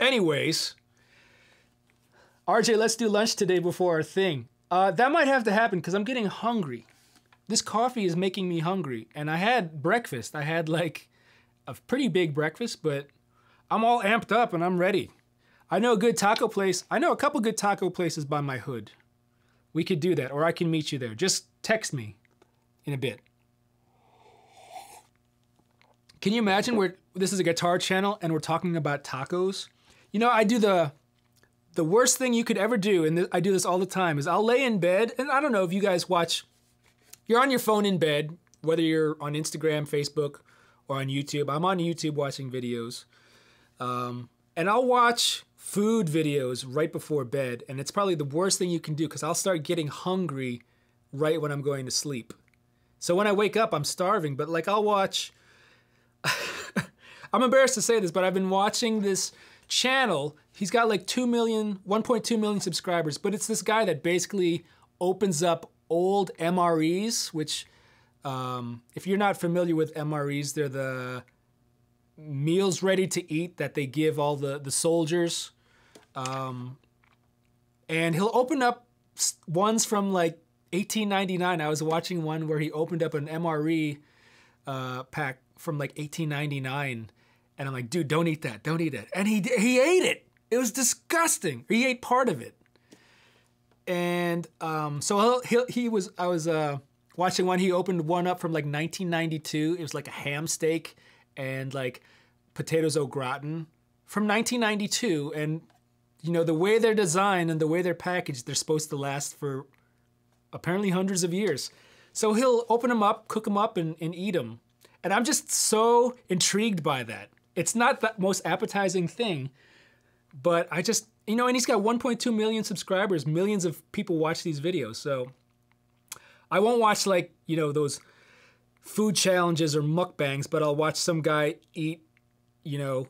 Anyways, RJ, let's do lunch today before our thing. Uh, that might have to happen because I'm getting hungry. This coffee is making me hungry, and I had breakfast. I had like a pretty big breakfast, but I'm all amped up and I'm ready. I know a good taco place. I know a couple good taco places by my hood. We could do that, or I can meet you there. Just text me in a bit. Can you imagine where this is a guitar channel and we're talking about tacos? You know, I do the the worst thing you could ever do, and I do this all the time, is I'll lay in bed, and I don't know if you guys watch. You're on your phone in bed, whether you're on Instagram, Facebook, or on YouTube. I'm on YouTube watching videos, um, and I'll watch food videos right before bed, and it's probably the worst thing you can do because I'll start getting hungry right when I'm going to sleep. So when I wake up, I'm starving, but like I'll watch I'm embarrassed to say this, but I've been watching this channel. He's got like 2 million, 1.2 million subscribers, but it's this guy that basically opens up old MREs, which, um, if you're not familiar with MREs, they're the meals ready to eat that they give all the, the soldiers. Um, and he'll open up ones from like 1899. I was watching one where he opened up an MRE uh, pack from like 1899, and I'm like, dude, don't eat that, don't eat it. And he he ate it. It was disgusting. He ate part of it. And um, so he he was I was uh, watching one. He opened one up from like 1992. It was like a ham steak and like potatoes au gratin from 1992, and you know, the way they're designed and the way they're packaged, they're supposed to last for apparently hundreds of years. So he'll open them up, cook them up, and, and eat them. And I'm just so intrigued by that. It's not the most appetizing thing, but I just, you know, and he's got 1.2 million subscribers. Millions of people watch these videos. So I won't watch like, you know, those food challenges or mukbangs, but I'll watch some guy eat, you know,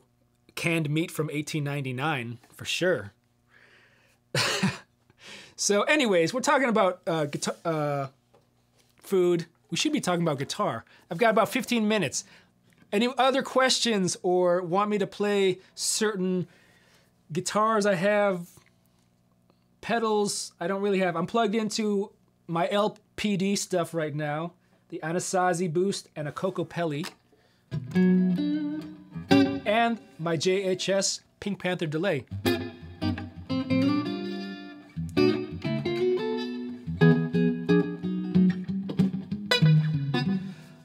canned meat from 1899 for sure. so, anyways, we're talking about uh, guitar, uh, food. We should be talking about guitar. I've got about 15 minutes. Any other questions or want me to play certain guitars I have? Pedals I don't really have. I'm plugged into my LPD stuff right now. The Anasazi Boost and a Kokopelli and my JHS Pink Panther delay.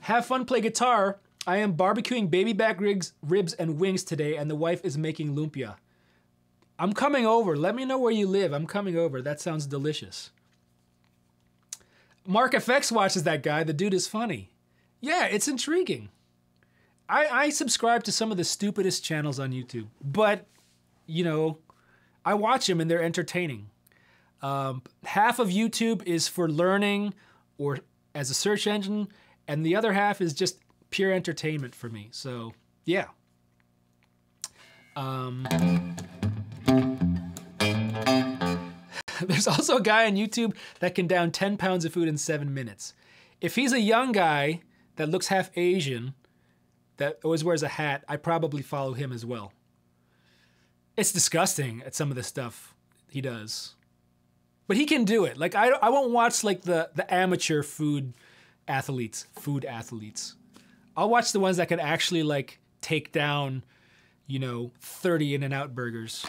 Have fun, play guitar. I am barbecuing baby back ribs, ribs and wings today, and the wife is making lumpia. I'm coming over. Let me know where you live. I'm coming over. That sounds delicious. Mark FX watches that guy. The dude is funny. Yeah, it's intriguing. I, I subscribe to some of the stupidest channels on YouTube, but you know, I watch them and they're entertaining. Um, half of YouTube is for learning or as a search engine, and the other half is just pure entertainment for me. So yeah. Um, there's also a guy on YouTube that can down 10 pounds of food in seven minutes. If he's a young guy that looks half Asian that always wears a hat, I probably follow him as well. It's disgusting at some of the stuff he does. But he can do it. Like I, I won't watch like the the amateur food athletes, food athletes. I'll watch the ones that can actually like take down, you know, 30 in and out burgers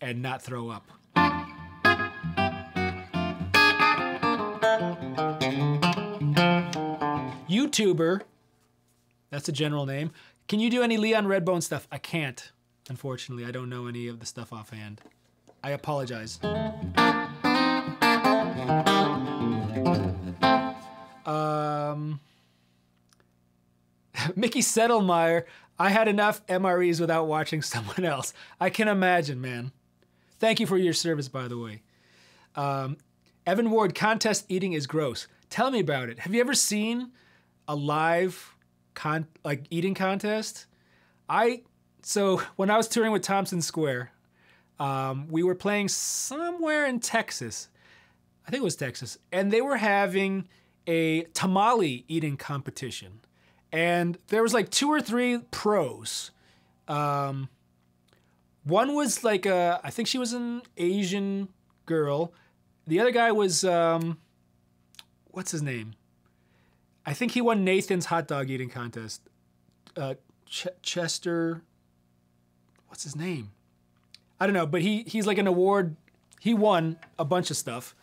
and not throw up. YouTuber that's a general name. Can you do any Leon Redbone stuff? I can't. Unfortunately, I don't know any of the stuff offhand. I apologize. Um, Mickey Settlemeyer, I had enough MREs without watching someone else. I can imagine, man. Thank you for your service, by the way. Um, Evan Ward, contest eating is gross. Tell me about it. Have you ever seen a live con like eating contest. I so when I was touring with Thompson Square, um, we were playing somewhere in Texas. I think it was Texas, and they were having a tamale eating competition, and there was like two or three pros. Um, one was like a, I think she was an Asian girl. The other guy was, um, what's his name? I think he won Nathan's hot dog eating contest. Uh, Ch- Chester, what's his name? I don't know, but he he's like an award. He won a bunch of stuff,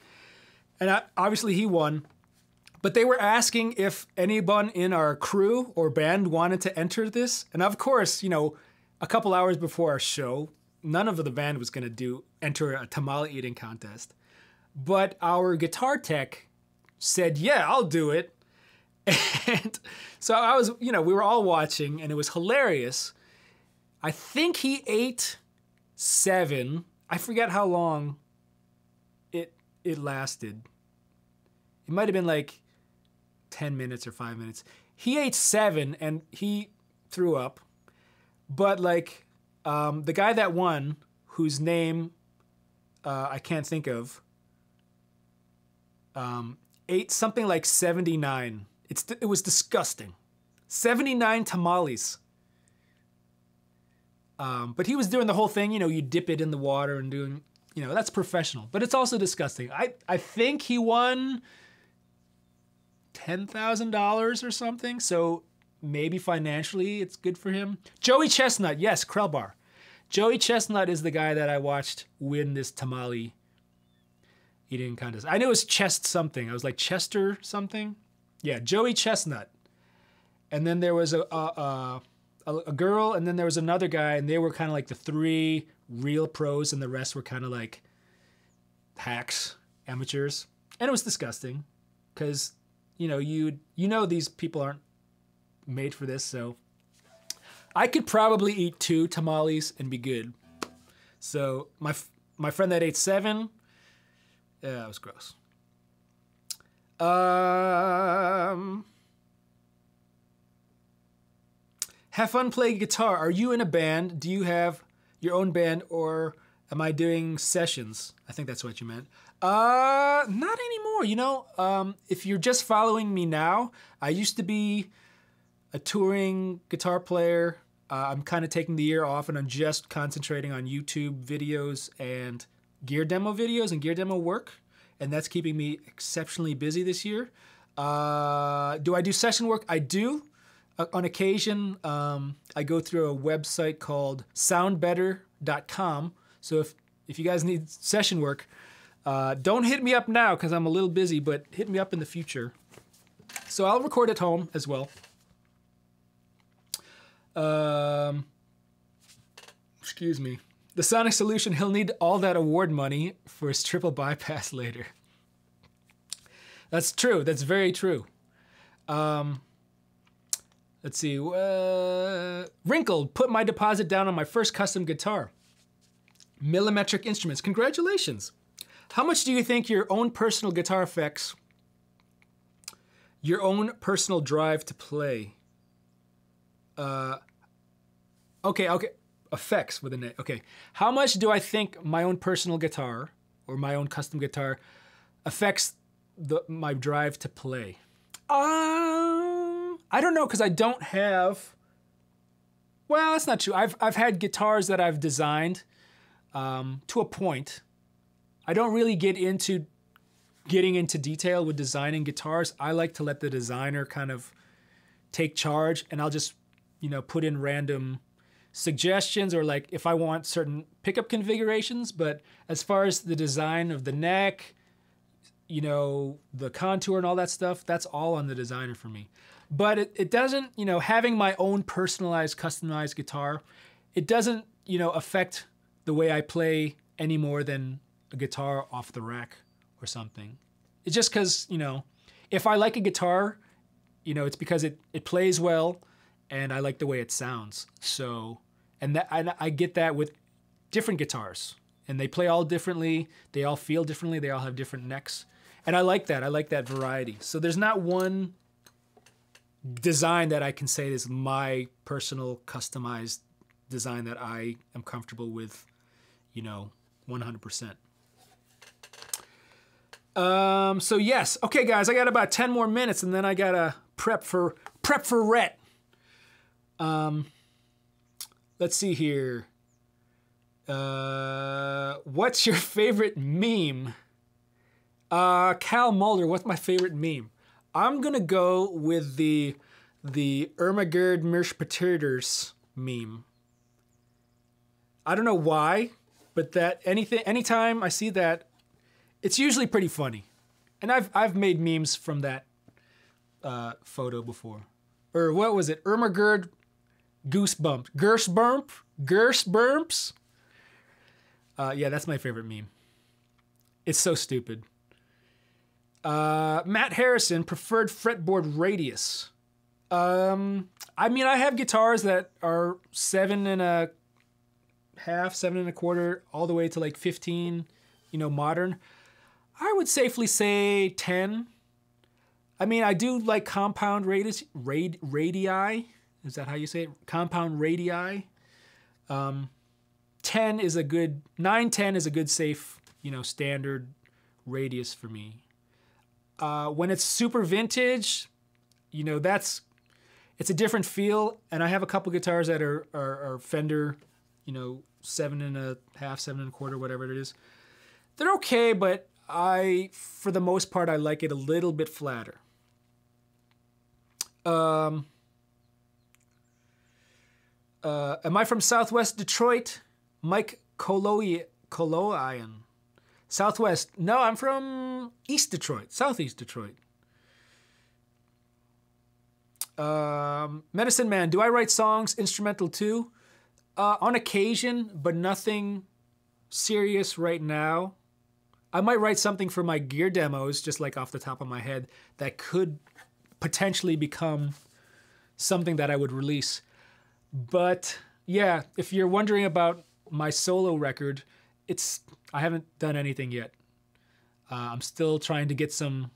and I, obviously he won. But they were asking if anyone in our crew or band wanted to enter this, and of course, you know, a couple hours before our show, none of the band was going to do enter a tamale eating contest. But our guitar tech said, "Yeah, I'll do it." And so I was, you know, we were all watching and it was hilarious. I think he ate seven. I forget how long it it lasted. It might have been like 10 minutes or 5 minutes. He ate 7 and he threw up. But like um, the guy that won, whose name uh, I can't think of, um, ate something like 79. It's it was disgusting. 79 tamales. Um, but he was doing the whole thing, you know, you dip it in the water and doing, you know, that's professional. But it's also disgusting. I, I think he won $10,000 or something. So maybe financially it's good for him. Joey Chestnut, yes, Krellbar. Joey Chestnut is the guy that I watched win this tamale eating contest. I knew it was chest something. I was like Chester something. Yeah, Joey Chestnut. And then there was a a, a, a girl, and then there was another guy, and they were kind of like the three real pros, and the rest were kind of like hacks, amateurs, and it was disgusting, because you know you you know these people aren't made for this, so I could probably eat two tamales and be good. So my my friend that ate seven, yeah, it was gross. Um, have fun playing guitar. Are you in a band? Do you have your own band, or am I doing sessions? I think that's what you meant. Uh, not anymore. You know, um, if you're just following me now, I used to be a touring guitar player. Uh, I'm kind of taking the year off and I'm just concentrating on YouTube videos and gear demo videos and gear demo work. And that's keeping me exceptionally busy this year. Uh, do I do session work? I do. Uh, on occasion, um, I go through a website called soundbetter.com. So if, if you guys need session work, uh, don't hit me up now because I'm a little busy, but hit me up in the future. So I'll record at home as well. Um, excuse me. The Sonic solution, he'll need all that award money for his triple bypass later. That's true. That's very true. Um, let's see. Uh, Wrinkled, put my deposit down on my first custom guitar. Millimetric Instruments, congratulations. How much do you think your own personal guitar effects, your own personal drive to play, uh, okay, okay, effects with a net. Okay, how much do I think my own personal guitar or my own custom guitar affects the my drive to play? Um, I don't know because I don't have. Well, that's not true. I've I've had guitars that I've designed um, to a point. I don't really get into getting into detail with designing guitars. I like to let the designer kind of take charge, and I'll just you know put in random suggestions or like if I want certain pickup configurations. But as far as the design of the neck, you know, the contour and all that stuff, that's all on the designer for me. But it, it doesn't, you know, having my own personalized, customized guitar, it doesn't, you know, affect the way I play any more than a guitar off the rack or something. It's just because, you know, if I like a guitar, you know, it's because it, it plays well and I like the way it sounds. So, and that I, I get that with different guitars, and they play all differently. They all feel differently. They all have different necks, and I like that. I like that variety. So there's not one design that I can say is my personal customized design that I am comfortable with, you know, 100%. Um, so yes, okay, guys, I got about 10 more minutes, and then I gotta prep for prep for Rhett. Um, let's see here. Uh, what's your favorite meme? Uh, Cal Mulder, what's my favorite meme? I'm gonna go with the the Ermagerd Mirschpeterders meme. I don't know why, but that anything anytime I see that, it's usually pretty funny. And I've I've made memes from that uh, photo before. Or what was it? Ermagerd Goosebumps. Gersbump? Gersbumps? Uh, yeah, that's my favorite meme. It's so stupid. Uh, Matt Harrison, preferred fretboard radius. Um, I mean, I have guitars that are seven and a half, seven and a quarter, all the way to like 15, you know, modern. I would safely say 10. I mean, I do like compound radius, rad, radii Is that how you say it? Compound radii. Um, 10 is a good, 9, 10 is a good safe, you know, standard radius for me. Uh, when it's super vintage, you know, that's, it's a different feel. And I have a couple guitars that are, are, are Fender, you know, seven and a half, seven and a quarter, whatever it is. They're okay, but I, for the most part, I like it a little bit flatter. Um, uh, am I from Southwest Detroit? Mike Koloian. Southwest. No, I'm from East Detroit, Southeast Detroit. Um, Medicine Man, do I write songs instrumental too? Uh, on occasion, but nothing serious right now. I might write something for my gear demos, just like off the top of my head, that could potentially become something that I would release. But yeah, if you're wondering about my solo record, it's I haven't done anything yet. Uh, I'm still trying to get some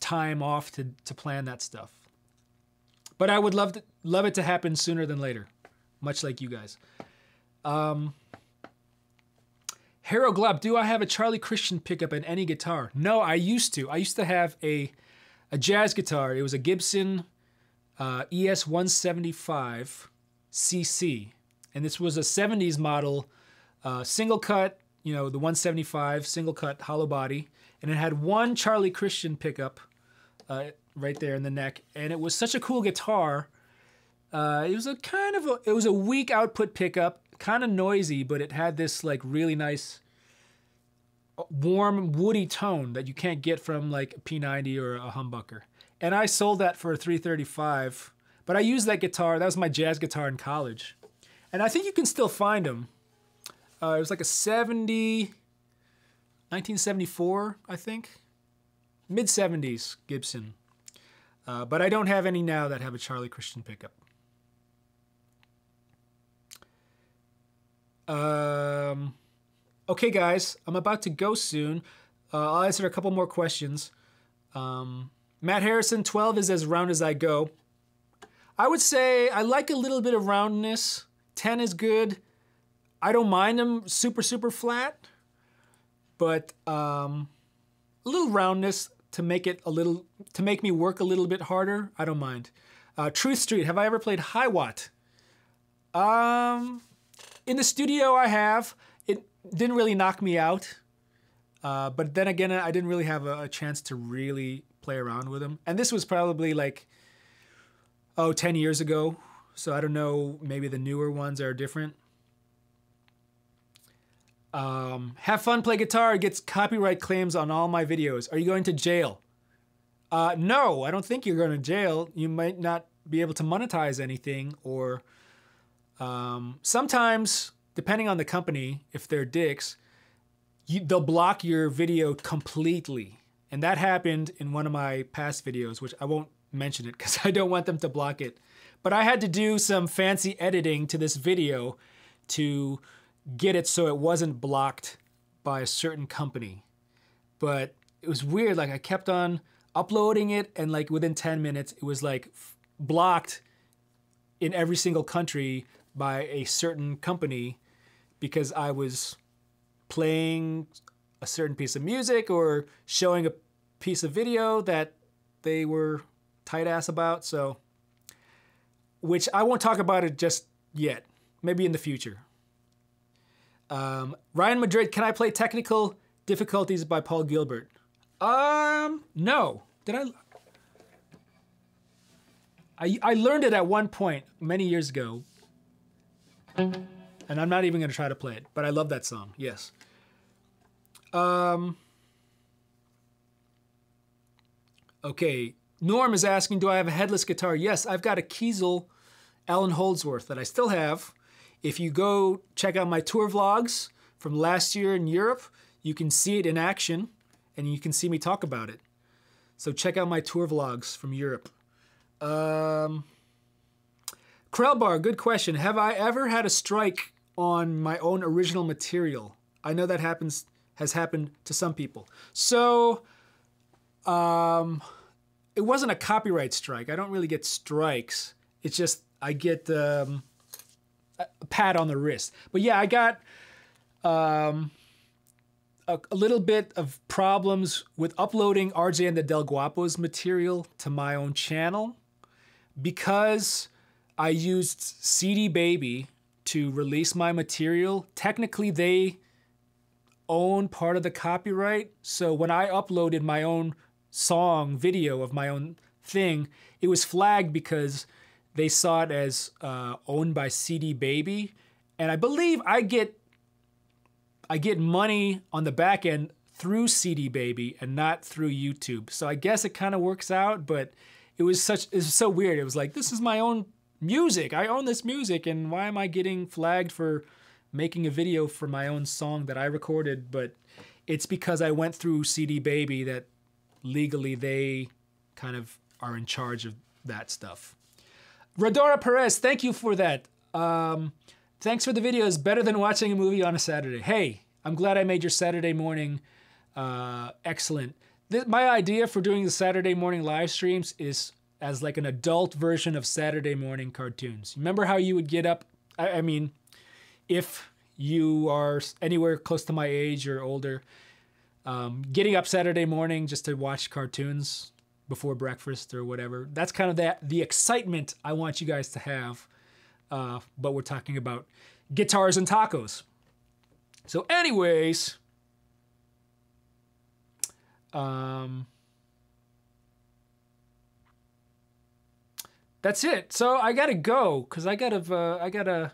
time off to to plan that stuff. But I would love to love it to happen sooner than later, much like you guys. Um, Hero Glob, do I have a Charlie Christian pickup and any guitar? No, I used to. I used to have a a jazz guitar. It was a Gibson uh, ES 175 CC, and this was a 70s model, uh, single cut. You know, the 175 single cut hollow body, and it had one Charlie Christian pickup uh, right there in the neck, and it was such a cool guitar. Uh, it was a kind of a, it was a weak output pickup, kind of noisy, but it had this like really nice warm woody tone that you can't get from like a P90 or a humbucker. And I sold that for a 335, but I used that guitar. That was my jazz guitar in college. And I think you can still find them. Uh, it was like a 70, 1974, I think. Mid 70s Gibson. Uh, but I don't have any now that have a Charlie Christian pickup. Um, okay, guys, I'm about to go soon. Uh, I'll answer a couple more questions. Um, Matt Harrison, 12 is as round as I go. I would say I like a little bit of roundness. 10 is good. I don't mind them super, super flat, but um, a little roundness to make it a little, to make me work a little bit harder. I don't mind. Uh, Truth Street, have I ever played Hiwatt? Um, in the studio, I have. It didn't really knock me out. Uh, but then again, I didn't really have a, a, chance to really play around with them. And this was probably like, oh, 10 years ago. So I don't know, maybe the newer ones are different. Um, have fun, play guitar, It gets copyright claims on all my videos. Are you going to jail? Uh, no, I don't think you're going to jail. You might not be able to monetize anything or um, sometimes, depending on the company, if they're dicks, you, they'll block your video completely. And that happened in one of my past videos, which I won't mention it because I don't want them to block it. But I had to do some fancy editing to this video to get it so it wasn't blocked by a certain company. But it was weird. Like I kept on uploading it, and like within 10 minutes, it was like blocked in every single country by a certain company because I was playing a certain piece of music or showing a piece of video that they were tight ass about. So, which I won't talk about it just yet, maybe in the future. Um, Ryan Madrid, can I play Technical Difficulties by Paul Gilbert? Um, no. Did I? I, I learned it at one point many years ago, and I'm not even going to try to play it, but I love that song. Yes. Um. Okay. Norm is asking, do I have a headless guitar? Yes, I've got a Kiesel Allan Holdsworth that I still have. If you go check out my tour vlogs from last year in Europe, you can see it in action and you can see me talk about it. So check out my tour vlogs from Europe. Um, Krellbar, good question. Have I ever had a strike on my own original material? I know that happens has happened to some people. So, um, it wasn't a copyright strike. I don't really get strikes. It's just I get um, a pat on the wrist. But yeah, I got um, a, a, little bit of problems with uploading RJ and the Del Guapos material to my own channel because I used CD Baby to release my material. Technically, they own part of the copyright. So when I uploaded my own song video of my own thing, it was flagged because they saw it as uh, owned by CD Baby, and I believe I get I get money on the back end through CD Baby and not through YouTube. So I guess it kind of works out, but it was such it was so weird. It was like this is my own music. I own this music, and why am I getting flagged for making a video for my own song that I recorded? But it's because I went through CD Baby that legally they kind of are in charge of that stuff. Rodora Perez, thank you for that. Um, thanks for the videos. Better than watching a movie on a Saturday. Hey, I'm glad I made your Saturday morning uh, excellent. Th- my idea for doing the Saturday morning live streams is as like an adult version of Saturday morning cartoons. Remember how you would get up? I, I mean, if you are anywhere close to my age or older, um, getting up Saturday morning just to watch cartoons before breakfast or whatever. That's kind of that the excitement I want you guys to have. Uh, but we're talking about guitars and tacos. So, anyways, um, that's it. So I gotta go because I gotta uh, I gotta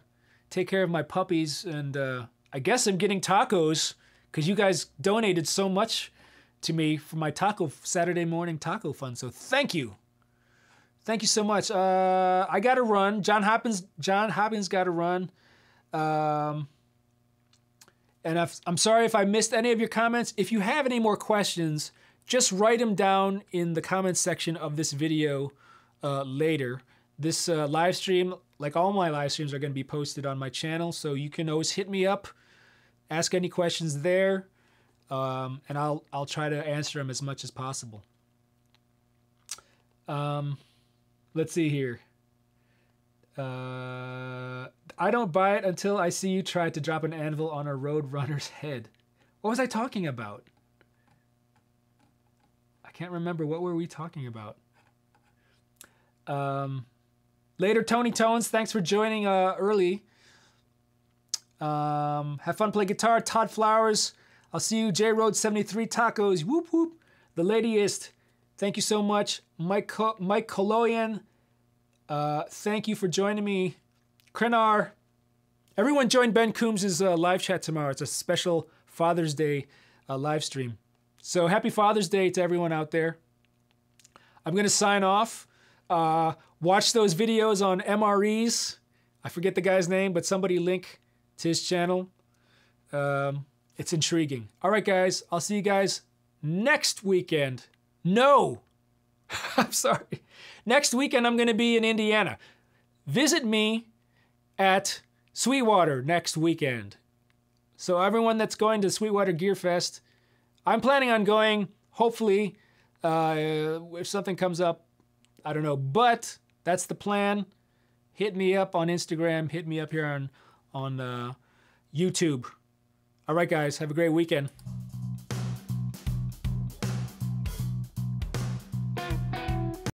take care of my puppies, and uh, I guess I'm getting tacos because you guys donated so much to me for my taco Saturday morning taco fund. So thank you. Thank you so much. Uh, I got to run. John Hopkins. John Hopkins got to run. Um, and i am sorry if I missed any of your comments. If you have any more questions, just write them down in the comments section of this video uh, later. This uh, live stream, like all my live streams, are going to be posted on my channel, so you can always hit me up, ask any questions there um, and I'll I'll try to answer them as much as possible. Um, let's see here. Uh, I don't buy it until I see you try to drop an anvil on a road runner's head. What was I talking about? I can't remember. What were we talking about? Um, later, Tony Tones. Thanks for joining uh, early. Um, have fun play guitar. Todd Flowers. I'll see you, J Road 73 Tacos. Whoop whoop. The Ladyist. Thank you so much. Mike, Mike Koloyan. Uh, thank you for joining me. Krenar. Everyone join Ben Coombs' uh, live chat tomorrow. It's a special Father's Day uh, live stream. So happy Father's Day to everyone out there. I'm going to sign off. Uh, watch those videos on MREs. I forget the guy's name, but somebody link to his channel. Um, it's intriguing. All right, guys, I'll see you guys next weekend. No, I'm sorry. Next weekend, I'm going to be in Indiana. Visit me at Sweetwater next weekend. So, everyone that's going to Sweetwater Gear Fest, I'm planning on going, hopefully, uh, if something comes up, I don't know. But that's the plan. Hit me up on Instagram, hit me up here on, on uh, YouTube. All right, guys, have a great weekend.